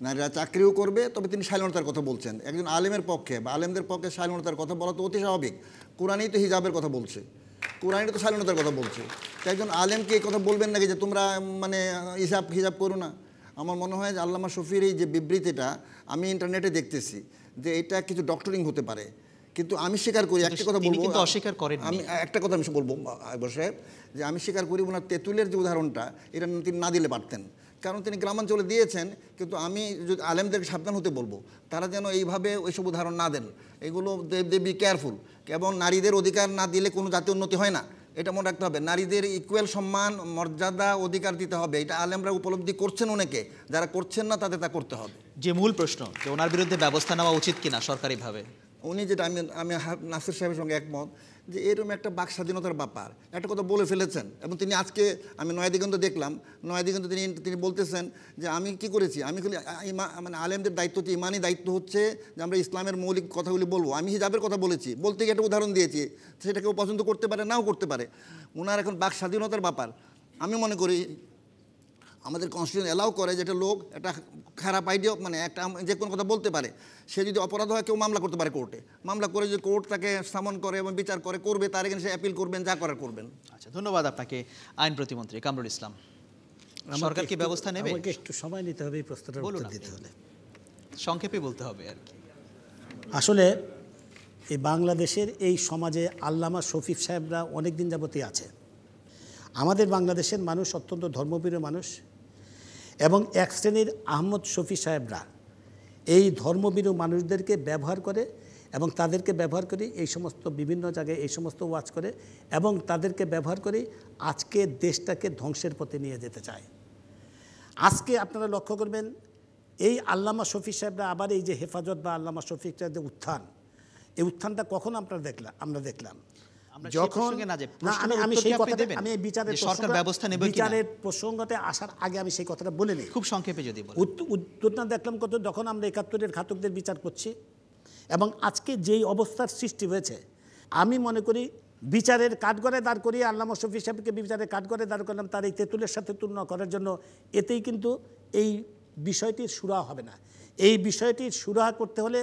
নারীরা চাকরিও করবে তবে তিনি শালীনতার কথা বলছেন। একজন আলেমের পক্ষে বা আলেমদের পক্ষে শালীনতার কথা বলা তো অতি স্বাভাবিক। কোরআনই তো হিজাবের কথা বলছে। কোরআনই তো স্বাধীনতার কথা বলছে। তো একজন আলেমকে এই কথা বলবেন নাকি যে তোমরা মানে হিসাব হিসাব করো না? আমার মনে হয় যে আল্লামা শফির এই যে বিবৃতিটা আমি ইন্টারনেটে দেখতেছি যে এটা কিছু ডক্টরিং হতে পারে। কিন্তু আমি স্বীকার করি একটা কথা বলব কিন্তু অস্বীকার করেননি। আমি একটা কথা আমি বলব আকবর সাহেব যে আমি স্বীকার করি ওনার তেঁতুলের যে উদাহরণটা এটা তিনি না দিলে পারতেন। কারণ তিনি গ্রামাঞ্চলে দিয়েছেন কিন্তু আমি যদি আলেমদেরকে সাবধান হতে বলব তারা যেন এইভাবে ওইসব উদাহরণ না দেন। এগুলো দে বি কেয়ারফুল এবং নারীদের অধিকার না দিলে কোনো জাতীয় উন্নতি হয় না। এটা মনে রাখতে হবে নারীদের ইকুয়াল সম্মান মর্যাদা অধিকার দিতে হবে। এটা আলেমরা উপলব্ধি করছেন অনেকে যারা করছেন না তাদের তা করতে হবে। যে মূল প্রশ্ন যে ওনার বিরুদ্ধে ব্যবস্থা নেওয়া উচিত কিনা সরকারিভাবে? উনি যেটা আমি আমি নাসির সাহেবের সঙ্গে একমত যে এরকম একটা বাক স্বাধীনতার ব্যাপার। একটা কথা বলে ফেলেছেন। এবং তিনি আজকে আমি নয় দিগন্ত দেখলাম নয় দিগন্ত তিনি তিনি বলতেছেন যে আমি কি করেছি? আমি খালি মানে আলেমদের দায়িত্ব হচ্ছে ইমানই দায়িত্ব হচ্ছে যে আমরা ইসলামের মৌলিক কথাগুলি বলব। আমি হিজাবের কথা বলেছি। বলতে গিয়ে একটা উদাহরণ দিয়েছি সেটা কেউ পছন্দ করতে পারে, নাও করতে পারে। ওনার এখন বাক স্বাধীনতার ব্যাপার। আমি মনে করি আমাদের কনস্টিটিউশন এলাও করে যেটা লোক একটা খারাপ আইডিয়া মানে একটা যে কোনো কথা বলতে পারে সে যদি অপরাধ হয় কেউ মামলা করতে পারে কোর্টে মামলা করে যদি কোর্ট তাকে সামন করে এবং বিচার করে করবে তার এখানে সে অ্যাপিল করবেন যা করার করবেন। আচ্ছা ধন্যবাদ আপনাকে আইন প্রতিমন্ত্রী কামরুল ইসলাম। সরকার কি ব্যবস্থা নেবে? আমাকে একটু সময় নিতে হবে এই প্রশ্নটার বলুন উত্তর দিতে হলে সংক্ষেপে বলতে হবে আর কি। আসলে এই বাংলাদেশের এই সমাজে আল্লামা শফিক সাহেবরা অনেক দিন যাবতই আছে। আমাদের বাংলাদেশের মানুষ অত্যন্ত ধর্মপ্রিয় মানুষ। এবং এক শ্রেণির আহমদ শফি সাহেবরা এই ধর্মবিরু মানুষদেরকে ব্যবহার করে এবং তাদেরকে ব্যবহার করে এই সমস্ত বিভিন্ন জায়গায় এই সমস্ত ওয়াজ করে এবং তাদেরকে ব্যবহার করে আজকে দেশটাকে ধ্বংসের পথে নিয়ে যেতে চায়। আজকে আপনারা লক্ষ্য করবেন এই আল্লামা শফি সাহেবরা আবার এই যে হেফাজত বা আল্লামা শফিক যে উত্থান, এই উত্থানটা কখন আপনারা দেখলাম আমরা দেখলাম। যখন আমি সেই কথাটা আমি বিচারের সরকার ব্যবস্থা নেবে বিচারের প্রসঙ্গতে আসার আগে আমি সেই কথাটা বলে নিই। খুব সংক্ষেপে যদি উত্তরটা দেখলাম কত? যখন আমরা একাত্তরের ঘাতকদের বিচার করছি এবং আজকে যেই অবস্থার সৃষ্টি হয়েছে আমি মনে করি বিচারের কাঠগড়ে দাঁড় করিয়ে আল্লাহ শফি সাহেবকে বিচারের কাঠগড়ে দাঁড় করলাম তার এই তেঁতুলের সাথে তুলনা করার জন্য এতেই কিন্তু এই বিষয়টির সুরাহা হবে না। এই বিষয়টির সুরাহা করতে হলে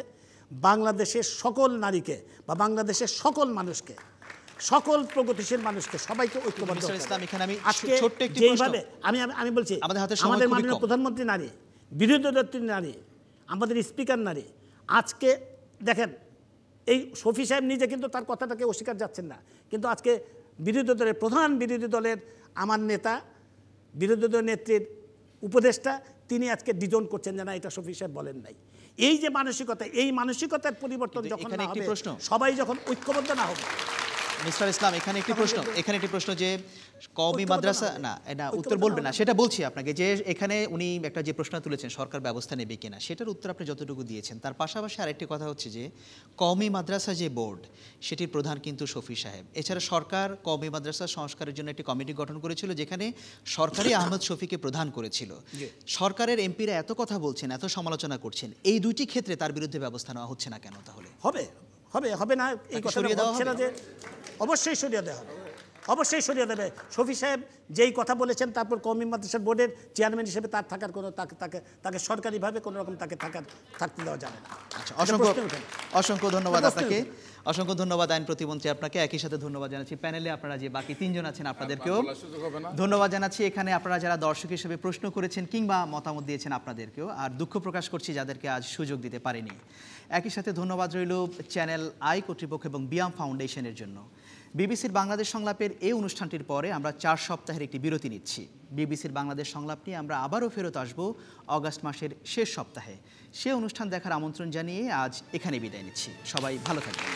বাংলাদেশের সকল নারীকে বা বাংলাদেশের সকল মানুষকে সকল প্রগতিশীল মানুষকে সবাইকে ঐক্যবদ্ধ ইসলাম, এখানে আমি আজকে ছোট্ট একটি যেইভাবে প্রশ্ন। আমি আমি- বলছি আমাদের হাতে সময় আমাদের মাননীয় প্রধানমন্ত্রী নারী বিরোধী দলটির নারী আমাদের স্পিকার নারী আজকে দেখেন এই শফি সাহেব নিজে কিন্তু তার কথাটাকে অস্বীকার যাচ্ছেন না কিন্তু আজকে বিরোধী দলের প্রধান বিরোধী দলের আমার নেতা বিরোধী দলের নেত্রীর উপদেষ্টা তিনি আজকে ডিজন করছেন যে না এটা শফি সাহেব বলেন নাই এই যে মানসিকতা এই মানসিকতার পরিবর্তন যখন একটি হবে প্রশ্ন। সবাই যখন ঐক্যবদ্ধ না হবে মিস্টার ইসলাম এখানে একটি প্রশ্ন এখানে একটি প্রশ্ন যে কওমি মাদ্রাসা না। না উত্তর বলবেন না। সেটা বলছি আপনাকে যে এখানে উনি একটা যে প্রশ্ন তুলেছেন সরকার ব্যবস্থা নেবে কিনা সেটার উত্তর আপনি যতটুকু দিয়েছেন। তার পাশাপাশি আরেকটি কথা হচ্ছে যে কওমি মাদ্রাসা যে বোর্ড সেটির প্রধান কিন্তু শফি সাহেব। এছাড়া সরকার কওমি মাদ্রাসা সংস্কারের জন্য একটি কমিটি গঠন করেছিল যেখানে সরকারি আহমদ শফিকে প্রধান করেছিল। সরকারের এমপিরা এত কথা বলছেন এত সমালোচনা করছেন এই দুইটি ক্ষেত্রে তার বিরুদ্ধে ব্যবস্থা নেওয়া হচ্ছে না কেন তাহলে? হবে হবে হবে না এই কথা হচ্ছে না যে অবশ্যই সরিয়ে দেওয়া হবে অবশ্যই সরিয়ে দেবে। শফি সাহেব যেই কথা বলেছেন তারপর কওমি মাদ্রাসার বোর্ডের চেয়ারম্যান হিসেবে তার থাকার কোনো তাকে তাকে তাকে সরকারিভাবে কোনো রকম তাকে থাকার থাকতে দেওয়া যাবে না। আচ্ছা অসংখ্য। অসংখ্য ধন্যবাদ আপনাকে। অসংখ্য ধন্যবাদ আইন প্রতিমন্ত্রী আপনাকে। একই সাথে ধন্যবাদ জানাচ্ছি প্যানেলে আপনারা যে বাকি তিনজন আছেন আপনাদেরকেও? ধন্যবাদ জানাচ্ছি। এখানে আপনারা যারা দর্শক হিসেবে প্রশ্ন করেছেন কিংবা মতামত দিয়েছেন আপনাদেরকেও আর দুঃখ প্রকাশ করছি যাদেরকে আজ সুযোগ দিতে পারিনি। একই সাথে ধন্যবাদ রইল চ্যানেল আই কর্তৃপক্ষ এবং বিয়াম ফাউন্ডেশনের জন্য। বিবিসির বাংলাদেশ সংলাপের এই অনুষ্ঠানটির পরে আমরা চার সপ্তাহের একটি বিরতি নিচ্ছি। বিবিসির বাংলাদেশ সংলাপ নিয়ে আমরা আবারও ফেরত আসব অগাস্ট মাসের শেষ সপ্তাহে। সে অনুষ্ঠান দেখার আমন্ত্রণ জানিয়ে আজ এখানে বিদায় নিচ্ছি। সবাই ভালো থাকবেন।